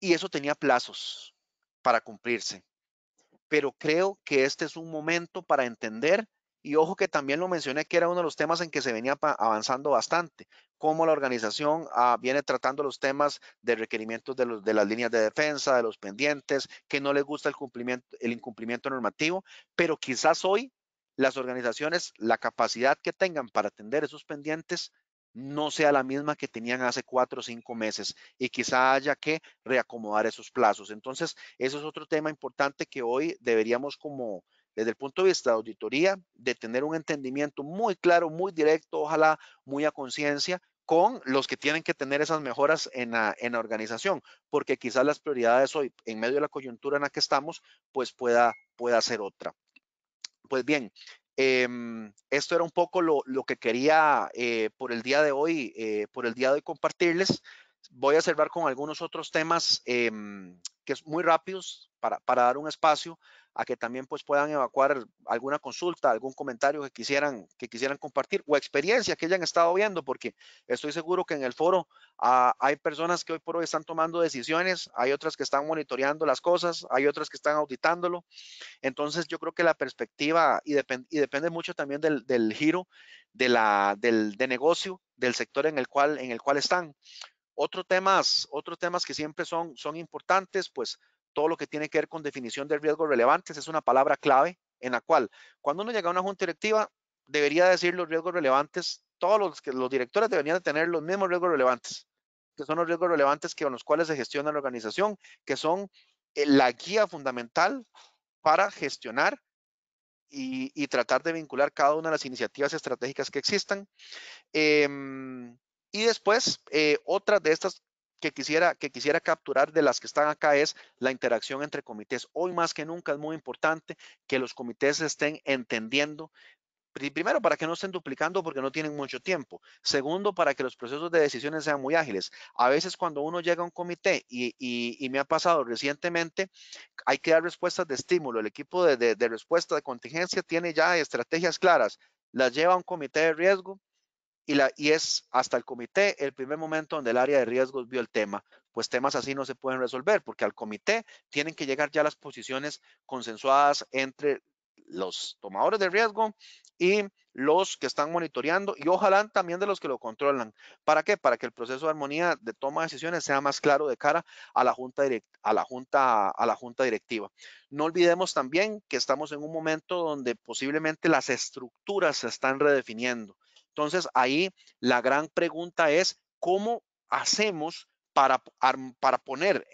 Y eso tenía plazos para cumplirse pero creo que este es un momento para entender, y ojo que también lo mencioné que era uno de los temas en que se venía avanzando bastante, cómo la organización ah, viene tratando los temas de requerimientos de, las líneas de defensa, de los pendientes, que no les gusta el incumplimiento normativo, pero quizás hoy las organizaciones, la capacidad que tengan para atender esos pendientes no sea la misma que tenían hace cuatro o cinco meses y quizá haya que reacomodar esos plazos. Entonces, eso es otro tema importante que hoy deberíamos como desde el punto de vista de auditoría, de tener un entendimiento muy claro, muy directo, ojalá muy a conciencia con los que tienen que tener esas mejoras en la, en la organización, porque quizás las prioridades hoy, en medio de la coyuntura en la que estamos, pues pueda, pueda ser otra. Pues bien, Em, esto era un poco lo, que quería eh, por el día de hoy, eh, por el día de hoy compartirles. Voy a cerrar con algunos otros temas em, que es muy rápidos para, para dar un espacio a que también pues puedan evacuar alguna consulta, algún comentario que quisieran, que quisieran compartir o experiencia que hayan estado viendo, porque estoy seguro que en el foro ah, hay personas que hoy por hoy están tomando decisiones, hay otras que están monitoreando las cosas, hay otras que están auditándolo. Entonces yo creo que la perspectiva y, y depende mucho también del, del giro de la, del de negocio, del sector en el cual, en el cual están. Otros temas, otros temas que siempre son, son importantes, pues todo lo que tiene que ver con definición de riesgos relevantes es una palabra clave en la cual cuando uno llega a una junta directiva debería decir los riesgos relevantes, todos los, los directores deberían de tener los mismos riesgos relevantes, que son los riesgos relevantes que, con los cuales se gestiona la organización, que son eh, la guía fundamental para gestionar y, tratar de vincular cada una de las iniciativas estratégicas que existan. Em, y después, eh, otra de estas que quisiera, que quisiera capturar de las que están acá es la interacción entre comités. Hoy más que nunca es muy importante que los comités estén entendiendo Primero, para que no estén duplicando porque no tienen mucho tiempo. Segundo, para que los procesos de decisiones sean muy ágiles. A veces cuando uno llega a un comité y, me ha pasado recientemente, hay que dar respuestas de estímulo. El equipo de, de respuesta de contingencia tiene ya estrategias claras. Las lleva a un comité de riesgo, y, la, es hasta el comité el primer momento donde el área de riesgos vio el tema. pues temas así no se pueden resolver, porque al comité tienen que llegar ya las posiciones consensuadas entre los tomadores de riesgo y los que están monitoreando y ojalá también de los que lo controlan. ¿Para qué? Para que el proceso de armonía de toma de decisiones sea más claro de cara a la junta, a la junta, a la junta directiva. No olvidemos también que estamos en un momento donde posiblemente las estructuras se están redefiniendo. Entonces ahí la gran pregunta es cómo hacemos para, para poner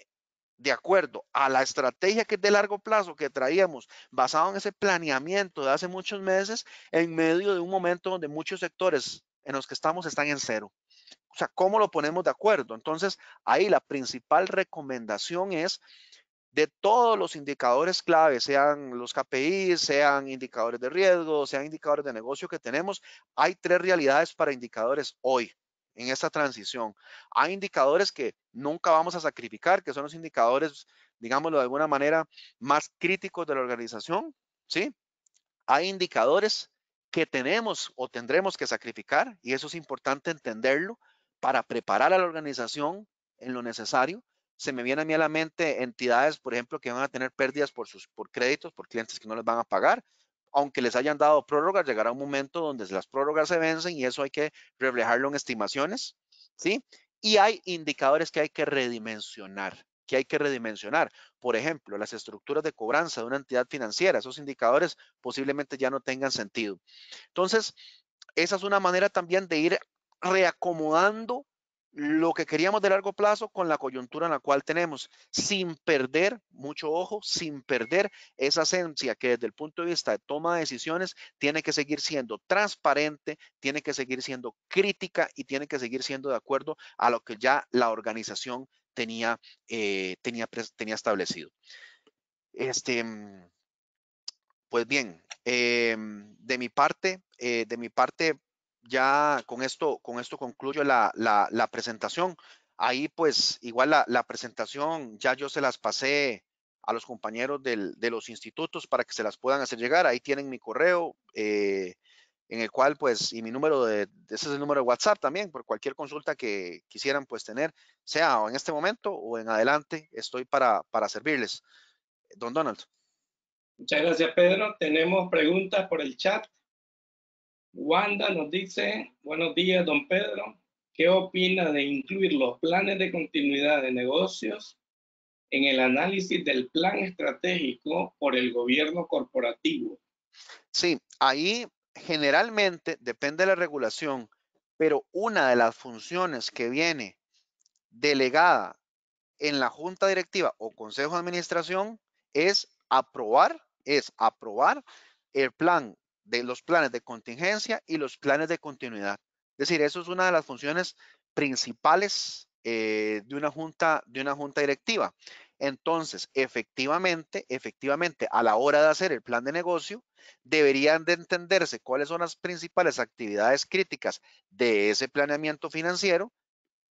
de acuerdo a la estrategia que es de largo plazo que traíamos basado en ese planeamiento de hace muchos meses en medio de un momento donde muchos sectores en los que estamos están en cero. O sea, ¿cómo lo ponemos de acuerdo? Entonces, ahí la principal recomendación es de todos los indicadores clave, sean los KPI, sean indicadores de riesgo, sean indicadores de negocio que tenemos, hay tres realidades para indicadores hoy en esta transición. Hay indicadores que nunca vamos a sacrificar, que son los indicadores, digámoslo de alguna manera, más críticos de la organización, ¿sí? Hay indicadores que tenemos o tendremos que sacrificar y eso es importante entenderlo para preparar a la organización en lo necesario. Se me viene a mí a la mente entidades, por ejemplo, que van a tener pérdidas por sus por créditos, por clientes que no les van a pagar aunque les hayan dado prórrogas, llegará un momento donde las prórrogas se vencen y eso hay que reflejarlo en estimaciones, ¿sí? Y hay indicadores que hay que redimensionar, que hay que redimensionar. Por ejemplo, las estructuras de cobranza de una entidad financiera, esos indicadores posiblemente ya no tengan sentido. Entonces, esa es una manera también de ir reacomodando lo que queríamos de largo plazo con la coyuntura en la cual tenemos, sin perder, mucho ojo, sin perder esa esencia que desde el punto de vista de toma de decisiones tiene que seguir siendo transparente, tiene que seguir siendo crítica y tiene que seguir siendo de acuerdo a lo que ya la organización tenía, eh, tenía, tenía establecido. Este, pues bien, em, de mi parte, eh, de mi parte, ya con esto, con esto concluyo la, presentación. Ahí pues igual la, presentación ya yo se las pasé a los compañeros de los institutos para que se las puedan hacer llegar. Ahí tienen mi correo eh, en el cual pues y mi número de, ese es el número WhatsApp también, por cualquier consulta que quisieran pues tener, sea en este momento o en adelante, estoy para, para servirles. Don Donald. Muchas gracias, Pedro. Tenemos preguntas por el chat. Wanda nos dice, buenos días, don Pedro. ¿Qué opina de incluir los planes de continuidad de negocios en el análisis del plan estratégico por el gobierno corporativo? Sí, ahí generalmente depende de la regulación, pero una de las funciones que viene delegada en la junta directiva o consejo de administración es aprobar, es aprobar el plan de los planes de contingencia y los planes de continuidad. Es decir, eso es una de las funciones principales eh, de, una junta, de una junta directiva. Entonces, efectivamente, efectivamente, a la hora de hacer el plan de negocio, deberían de entenderse cuáles son las principales actividades críticas de ese planeamiento financiero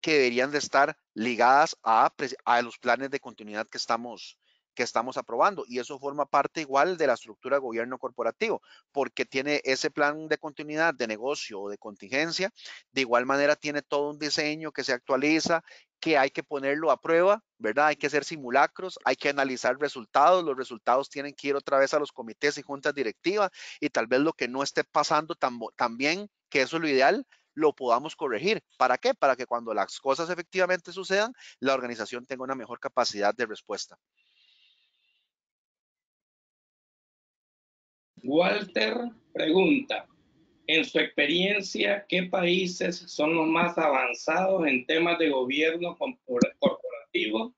que deberían de estar ligadas a, a los planes de continuidad que estamos, que estamos aprobando y eso forma parte igual de la estructura de gobierno corporativo porque tiene ese plan de continuidad de negocio o de contingencia, de igual manera tiene todo un diseño que se actualiza, que hay que ponerlo a prueba, ¿verdad? Hay que hacer simulacros, hay que analizar resultados, los resultados tienen que ir otra vez a los comités y juntas directivas y tal vez lo que no esté pasando tan, bien, que eso es lo ideal, lo podamos corregir. ¿Para qué? Para que cuando las cosas efectivamente sucedan, la organización tenga una mejor capacidad de respuesta. Walter pregunta, en su experiencia, ¿qué países son los más avanzados en temas de gobierno corporativo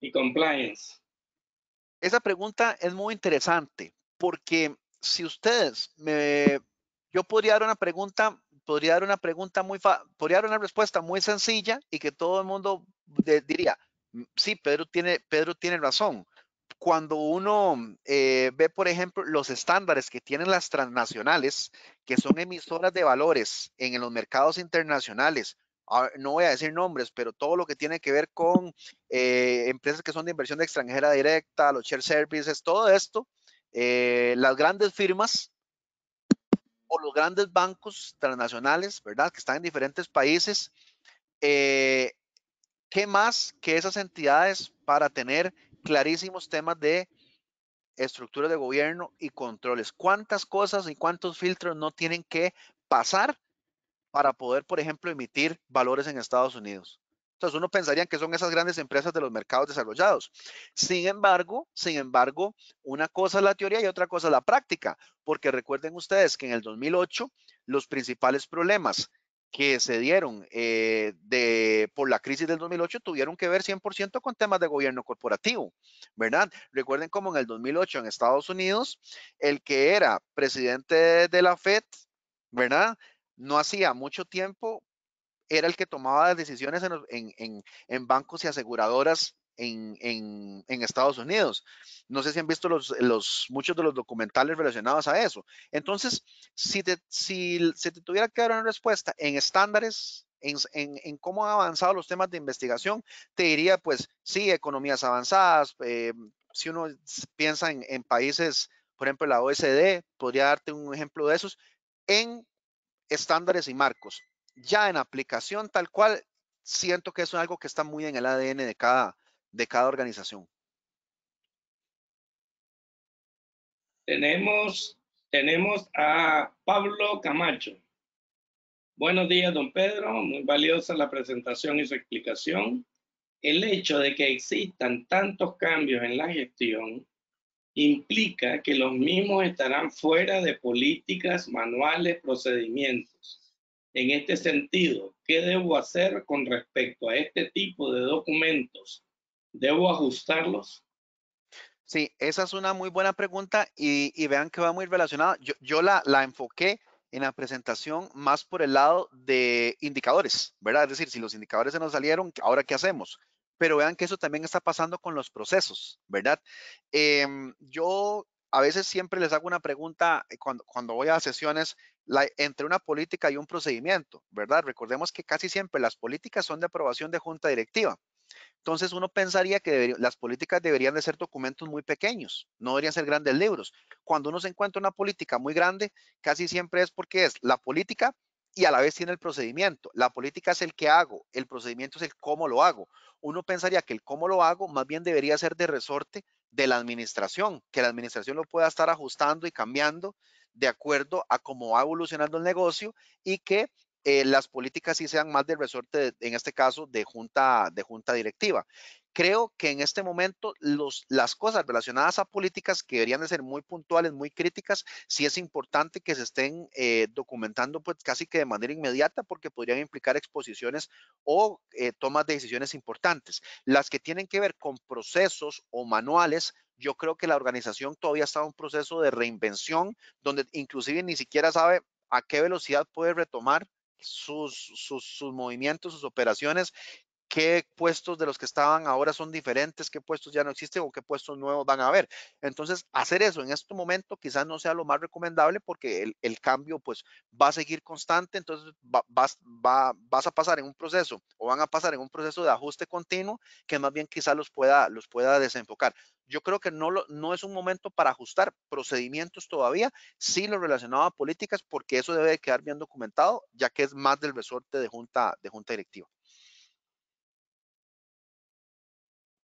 y compliance? Esa pregunta es muy interesante porque si ustedes me, yo podría dar una pregunta, podría dar una pregunta muy, podría dar una respuesta muy sencilla y que todo el mundo diría, mm, sí, Pedro tiene, Pedro tiene razón cuando uno eh, ve, por ejemplo, los estándares que tienen las transnacionales, que son emisoras de valores en los mercados internacionales, ah, no voy a decir nombres, pero todo lo que tiene que ver con eh, empresas que son de inversión extranjera directa, los share services, todo esto, eh, las grandes firmas o los grandes bancos transnacionales, ¿verdad? Que están en diferentes países, ¿Qué más que esas entidades para tener clarísimos temas de estructura de gobierno y controles? ¿Cuántas cosas y cuántos filtros no tienen que pasar para poder, por ejemplo, emitir valores en Estados Unidos? Entonces uno pensaría que son esas grandes empresas de los mercados desarrollados. Sin embargo, sin embargo, una cosa es la teoría y otra cosa es la práctica, porque recuerden ustedes que en el 2008 los principales problemas que se dieron eh, de, por la crisis del 2008 tuvieron que ver 100% con temas de gobierno corporativo, ¿verdad? Recuerden cómo en el 2008 en Estados Unidos, el que era presidente de la FED, ¿verdad? No hacía mucho tiempo era el que tomaba decisiones en, bancos y aseguradoras en, Estados Unidos. No sé si han visto los, muchos de los documentales relacionados a eso. Entonces, si te, si, te tuviera que dar una respuesta en estándares, en, cómo han avanzado los temas de investigación, te diría, pues sí, economías avanzadas. Eh, si uno piensa en, en países, por ejemplo, la OSD, podría darte un ejemplo de esos, en estándares y marcos ya en aplicación tal cual, siento que es algo que está muy en el ADN de cada, de cada organización. Tenemos, tenemos a Pablo Camacho. Buenos días, don Pedro. Muy valiosa la presentación y su explicación. El hecho de que existan tantos cambios en la gestión implica que los mismos estarán fuera de políticas, manuales, procedimientos en este sentido, ¿qué debo hacer con respecto a este tipo de documentos? ¿Debo ajustarlos? Sí, esa es una muy buena pregunta y, vean que va muy relacionada. Yo, la, la enfoqué en la presentación más por el lado de indicadores, ¿verdad? Es decir, si los indicadores se nos salieron, ¿ahora qué hacemos? Pero vean que eso también está pasando con los procesos, ¿verdad? Em, yo a veces siempre les hago una pregunta cuando, cuando voy a sesiones entre una política y un procedimiento, ¿verdad? Recordemos que casi siempre las políticas son de aprobación de junta directiva. Entonces uno pensaría que las políticas deberían de ser documentos muy pequeños, no deberían ser grandes libros. Cuando uno se encuentra una política muy grande, casi siempre es porque es la política y a la vez tiene el procedimiento. La política es el que hago, el procedimiento es el cómo lo hago. Uno pensaría que el cómo lo hago más bien debería ser de resorte de la administración, que la administración lo pueda estar ajustando y cambiando de acuerdo a cómo va evolucionando el negocio y que eh, las políticas sí sean más del resorte, en este caso, de junta, de junta directiva. Creo que en este momento los, las cosas relacionadas a políticas que deberían de ser muy puntuales, muy críticas, sí es importante que se estén eh, documentando pues casi que de manera inmediata porque podrían implicar exposiciones o eh, tomas de decisiones importantes. Las que tienen que ver con procesos o manuales yo creo que la organización todavía está en un proceso de reinvención donde inclusive ni siquiera sabe a qué velocidad puede retomar sus, sus, sus movimientos, sus operaciones qué puestos de los que estaban ahora son diferentes, qué puestos ya no existen o qué puestos nuevos van a haber. Entonces, hacer eso en este momento quizás no sea lo más recomendable porque el, cambio pues va a seguir constante, entonces vas, vas a pasar en un proceso o van a pasar en un proceso de ajuste continuo que más bien quizás los pueda, los pueda desenfocar. Yo creo que no, lo, no es un momento para ajustar procedimientos todavía, sí lo relacionado a políticas porque eso debe quedar bien documentado ya que es más del resorte de junta, de junta directiva.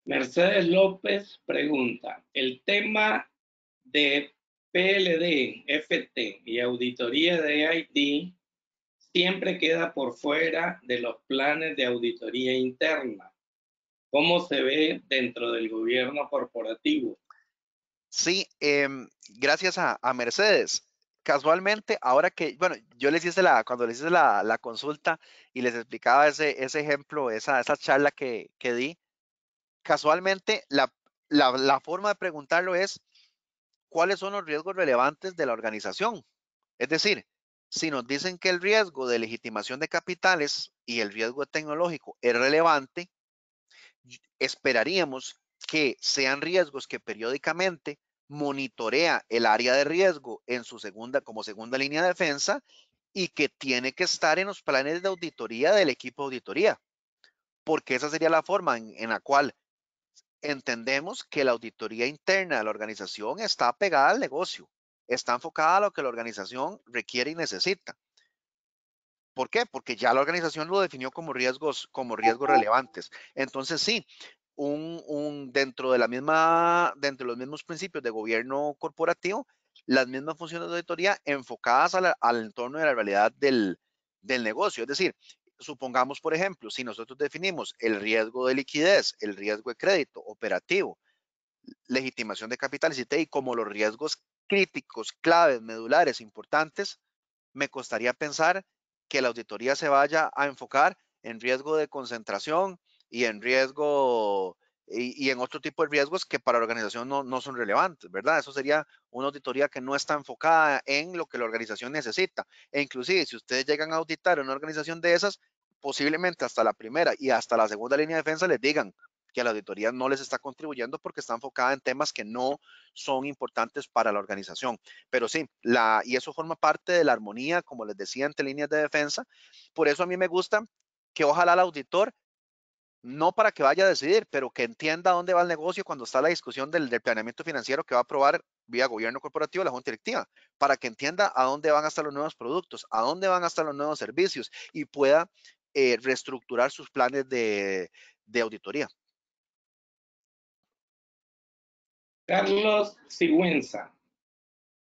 Mercedes López pregunta, el tema de PLD, FT y auditoría de IT siempre queda por fuera de los planes de auditoría interna. ¿Cómo se ve dentro del gobierno corporativo? Sí, em, gracias a, Mercedes. Casualmente, ahora que, bueno, yo les hice la, cuando les hice la, consulta y les explicaba ese, ese ejemplo, esa, esa charla que, que di, casualmente la, forma de preguntarlo es, ¿cuáles son los riesgos relevantes de la organización? Es decir, si nos dicen que el riesgo de legitimación de capitales y el riesgo tecnológico es relevante, esperaríamos que sean riesgos que periódicamente monitorea el área de riesgo en su segunda como segunda línea de defensa y que tiene que estar en los planes de auditoría del equipo de auditoría, porque esa sería la forma en la cual entendemos que la auditoría interna de la organización está pegada al negocio, está enfocada a lo que la organización requiere y necesita. ¿Por qué? Porque ya la organización lo definió como riesgos, como riesgos relevantes. Entonces, sí, un, un, dentro de la misma, dentro de los mismos principios de gobierno corporativo, las mismas funciones de auditoría enfocadas al entorno de la realidad del, del negocio. Es decir, supongamos, por ejemplo, si nosotros definimos el riesgo de liquidez, el riesgo de crédito operativo, legitimación de capital y como los riesgos críticos, claves, medulares, importantes, me costaría pensar que la auditoría se vaya a enfocar en riesgo de concentración y en riesgo y, en otro tipo de riesgos que para la organización no, no, son relevantes, ¿verdad? Eso sería una auditoría que no está enfocada en lo que la organización necesita. E inclusive, si ustedes llegan a auditar una organización de esas, posiblemente hasta la primera y hasta la segunda línea de defensa les digan que la auditoría no les está contribuyendo porque está enfocada en temas que no son importantes para la organización. Pero sí, la, y eso forma parte de la armonía, como les decía, entre líneas de defensa. Por eso a mí me gusta que ojalá el auditor no para que vaya a decidir, pero que entienda dónde va el negocio cuando está la discusión del, planeamiento financiero que va a aprobar vía gobierno corporativo la Junta Directiva, para que entienda a dónde van a estar los nuevos productos, a dónde van a estar los nuevos servicios y pueda eh, reestructurar sus planes de, de auditoría. Carlos Sigüenza.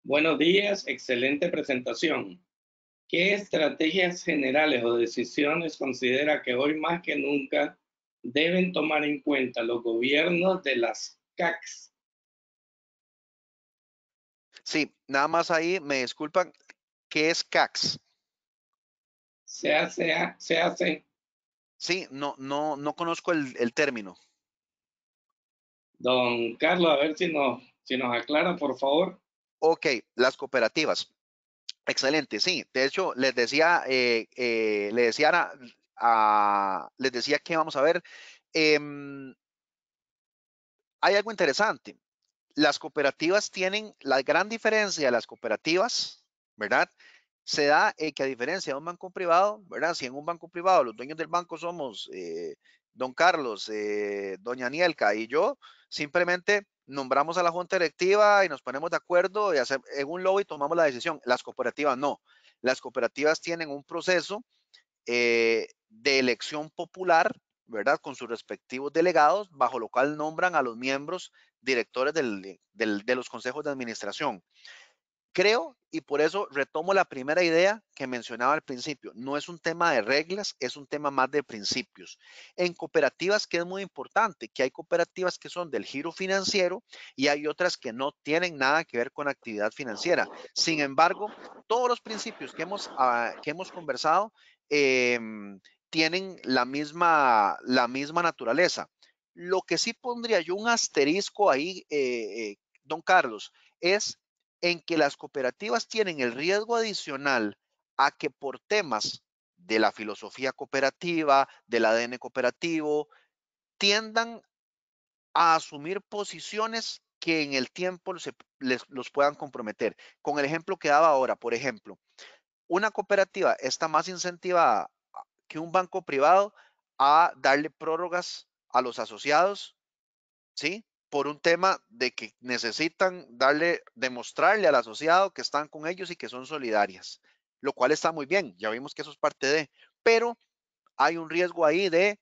Buenos días, excelente presentación. ¿Qué estrategias generales o decisiones considera que hoy más que nunca deben tomar en cuenta los gobiernos de las CACs. Sí, nada más ahí me disculpan, ¿qué es CACs? Se hace, se hace. Sí, no, no, no conozco el, el término. Don Carlos, a ver si nos, si nos aclara, por favor. Ok, las cooperativas. Excelente, sí. De hecho, les decía, eh, eh, le decía les decía que vamos a ver, em, hay algo interesante. Las cooperativas tienen la gran diferencia de las cooperativas, ¿verdad? Se da que a diferencia de un banco privado, ¿verdad? Si en un banco privado los dueños del banco somos eh, don Carlos, eh, doña Nielka y yo, simplemente nombramos a la junta directiva y nos ponemos de acuerdo y en un lobby tomamos la decisión. Las cooperativas no. Las cooperativas tienen un proceso eh, de elección popular, ¿verdad? Con sus respectivos delegados, bajo lo cual nombran a los miembros directores de los consejos de administración. Creo, y por eso retomo la primera idea que mencionaba al principio, no es un tema de reglas, es un tema más de principios. En cooperativas, que es muy importante, que hay cooperativas que son del giro financiero y hay otras que no tienen nada que ver con actividad financiera. Sin embargo, todos los principios que hemos, ah, que hemos conversado Em, tienen la misma, la misma naturaleza. Lo que sí pondría yo un asterisco ahí, eh, eh, don Carlos, es en que las cooperativas tienen el riesgo adicional a que por temas de la filosofía cooperativa, del ADN cooperativo, tiendan a asumir posiciones que en el tiempo les, los puedan comprometer. Con el ejemplo que daba ahora, por ejemplo, una cooperativa está más incentivada que un banco privado a darle prórrogas a los asociados, ¿sí? Por un tema de que necesitan darle, demostrarle al asociado que están con ellos y que son solidarias, lo cual está muy bien, ya vimos que eso es parte de, pero hay un riesgo ahí de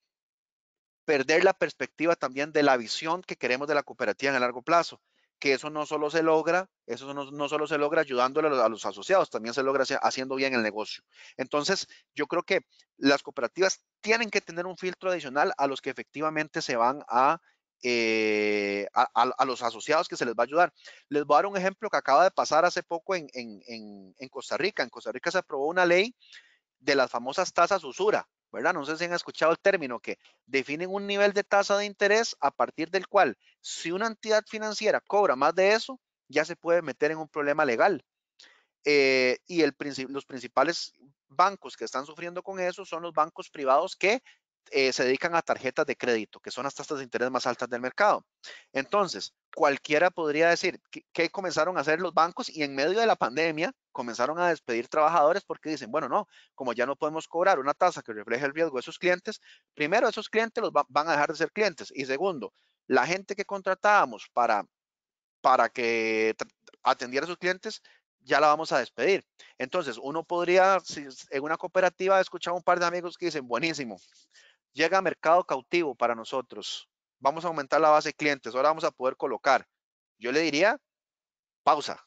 perder la perspectiva también de la visión que queremos de la cooperativa en el largo plazo que eso no solo se logra, eso no, solo se logra ayudándole a los, asociados, también se logra haciendo bien el negocio. Entonces, yo creo que las cooperativas tienen que tener un filtro adicional a los que efectivamente se van a, eh, a, los asociados que se les va a ayudar. Les voy a dar un ejemplo que acaba de pasar hace poco en, en Costa Rica. En Costa Rica se aprobó una ley de las famosas tasas usura. ¿Verdad? No sé si han escuchado el término que definen un nivel de tasa de interés a partir del cual si una entidad financiera cobra más de eso, ya se puede meter en un problema legal. Eh, y los principales bancos que están sufriendo con eso son los bancos privados que eh, se dedican a tarjetas de crédito, que son las tasas de interés más altas del mercado. Entonces, cualquiera podría decir que, comenzaron a hacer los bancos y en medio de la pandemia comenzaron a despedir trabajadores porque dicen, bueno, no, como ya no podemos cobrar una tasa que refleje el riesgo de esos clientes, primero esos clientes los van a dejar de ser clientes y segundo, la gente que contratábamos para, para que atendiera a sus clientes ya la vamos a despedir. Entonces, uno podría, si en una cooperativa, escuchar un par de amigos que dicen, buenísimo, llega mercado cautivo para nosotros, vamos a aumentar la base de clientes, ahora vamos a poder colocar. Yo le diría, pausa,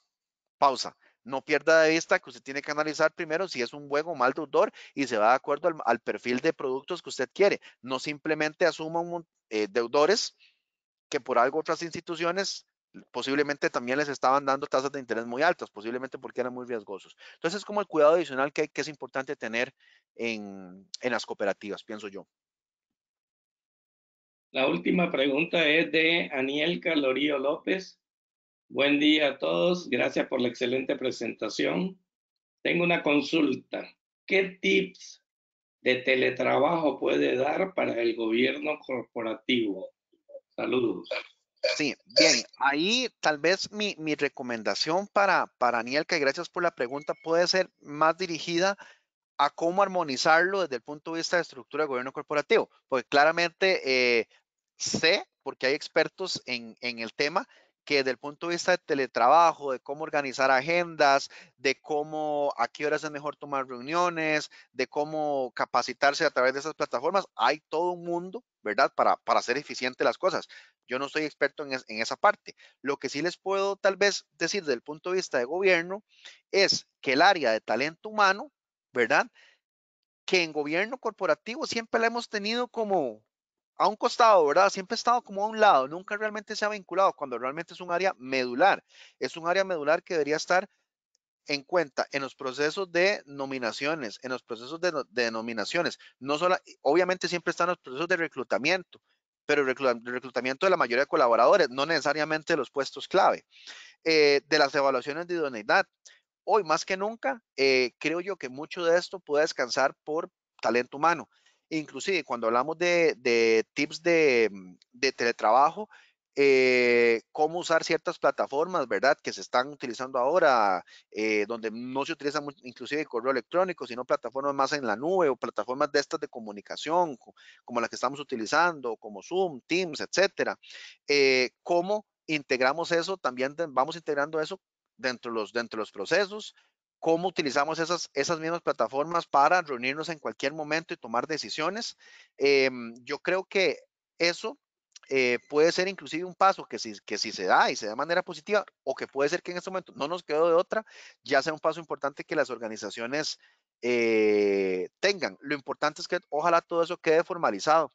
pausa. No pierda de vista que usted tiene que analizar primero si es un buen o mal deudor y se va de acuerdo al, perfil de productos que usted quiere. No simplemente asuma un, eh, deudores que por algo otras instituciones posiblemente también les estaban dando tasas de interés muy altas, posiblemente porque eran muy riesgosos. Entonces, es como el cuidado adicional que, que es importante tener en, en las cooperativas, pienso yo. La última pregunta es de Aniel Calorío López. Buen día a todos. Gracias por la excelente presentación. Tengo una consulta. ¿Qué tips de teletrabajo puede dar para el gobierno corporativo? Saludos. Sí, bien. Ahí tal vez mi, recomendación para, para Anielka, y gracias por la pregunta, puede ser más dirigida a cómo armonizarlo desde el punto de vista de estructura de gobierno corporativo, porque claramente eh, sé, porque hay expertos en, en el tema, que desde el punto de vista de teletrabajo, de cómo organizar agendas, de cómo a qué horas es mejor tomar reuniones, de cómo capacitarse a través de esas plataformas, hay todo un mundo, ¿verdad? Para, para hacer eficiente las cosas. Yo no soy experto en, en, esa parte. Lo que sí les puedo tal vez decir desde el punto de vista de gobierno es que el área de talento humano, ¿verdad? Que en gobierno corporativo siempre la hemos tenido como, a un costado, ¿verdad? Siempre ha estado como a un lado, nunca realmente se ha vinculado, cuando realmente es un área medular. Es un área medular que debería estar en cuenta en los procesos de nominaciones, en los procesos de, de nominaciones. No solo, obviamente siempre están los procesos de reclutamiento, pero el reclutamiento de la mayoría de colaboradores, no necesariamente los puestos clave. Eh, de las evaluaciones de idoneidad. Hoy más que nunca, eh, creo yo que mucho de esto puede descansar por talento humano. Inclusive cuando hablamos de, tips mm, de, teletrabajo, eh, cómo usar ciertas plataformas, ¿verdad? Que se están utilizando ahora, eh, donde no se utiliza inclusive correo electrónico, sino plataformas más en la nube o plataformas de estas de comunicación, como las que estamos utilizando, como Zoom, Teams, etcétera. Eh, ¿Cómo integramos eso? También vamos integrando eso dentro de los, dentro de los procesos, cómo utilizamos esas, esas mismas plataformas para reunirnos en cualquier momento y tomar decisiones. Em, yo creo que eso eh, puede ser inclusive un paso que si, que si se da y se da de manera positiva, o que puede ser que en este momento no nos quedó de otra, ya sea un paso importante que las organizaciones eh, tengan. Lo importante es que ojalá todo eso quede formalizado.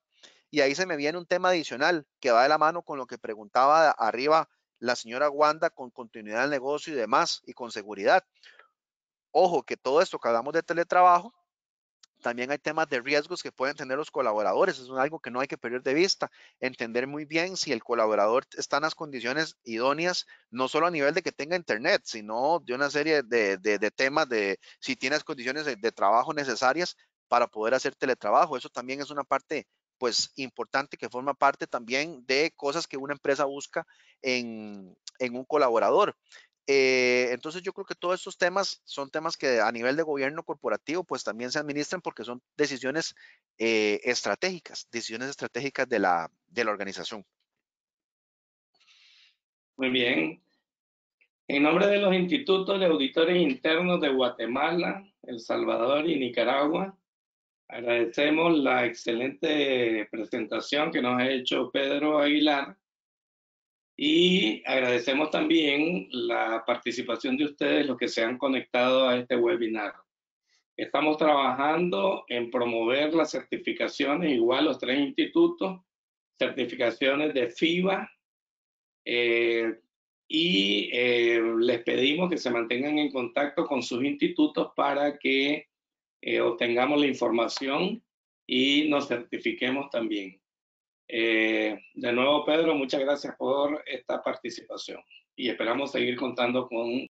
Y ahí se me viene un tema adicional que va de la mano con lo que preguntaba arriba la señora Wanda con continuidad del negocio y demás y con seguridad. Ojo que todo esto que hablamos de teletrabajo, también hay temas de riesgos que pueden tener los colaboradores. Es algo que no hay que perder de vista. Entender muy bien si el colaborador está en las condiciones idóneas, no solo a nivel de que tenga internet, sino de una serie de, temas de si tienes condiciones de, trabajo necesarias para poder hacer teletrabajo. Eso también es una parte pues importante que forma parte también de cosas que una empresa busca en, en un colaborador. Eh, entonces yo creo que todos estos temas son temas que a nivel de gobierno corporativo pues también se administran porque son decisiones eh, estratégicas, decisiones estratégicas de la, de la organización. Muy bien. En nombre de los institutos de auditores internos de Guatemala, El Salvador y Nicaragua, agradecemos la excelente presentación que nos ha hecho Pedro Aguilar y agradecemos también la participación de ustedes, los que se han conectado a este webinar. Estamos trabajando en promover las certificaciones, igual los tres institutos, certificaciones de FIBA, eh, y eh, les pedimos que se mantengan en contacto con sus institutos para que eh, obtengamos la información y nos certifiquemos también. Eh, de nuevo, Pedro, muchas gracias por esta participación. Y esperamos seguir contando con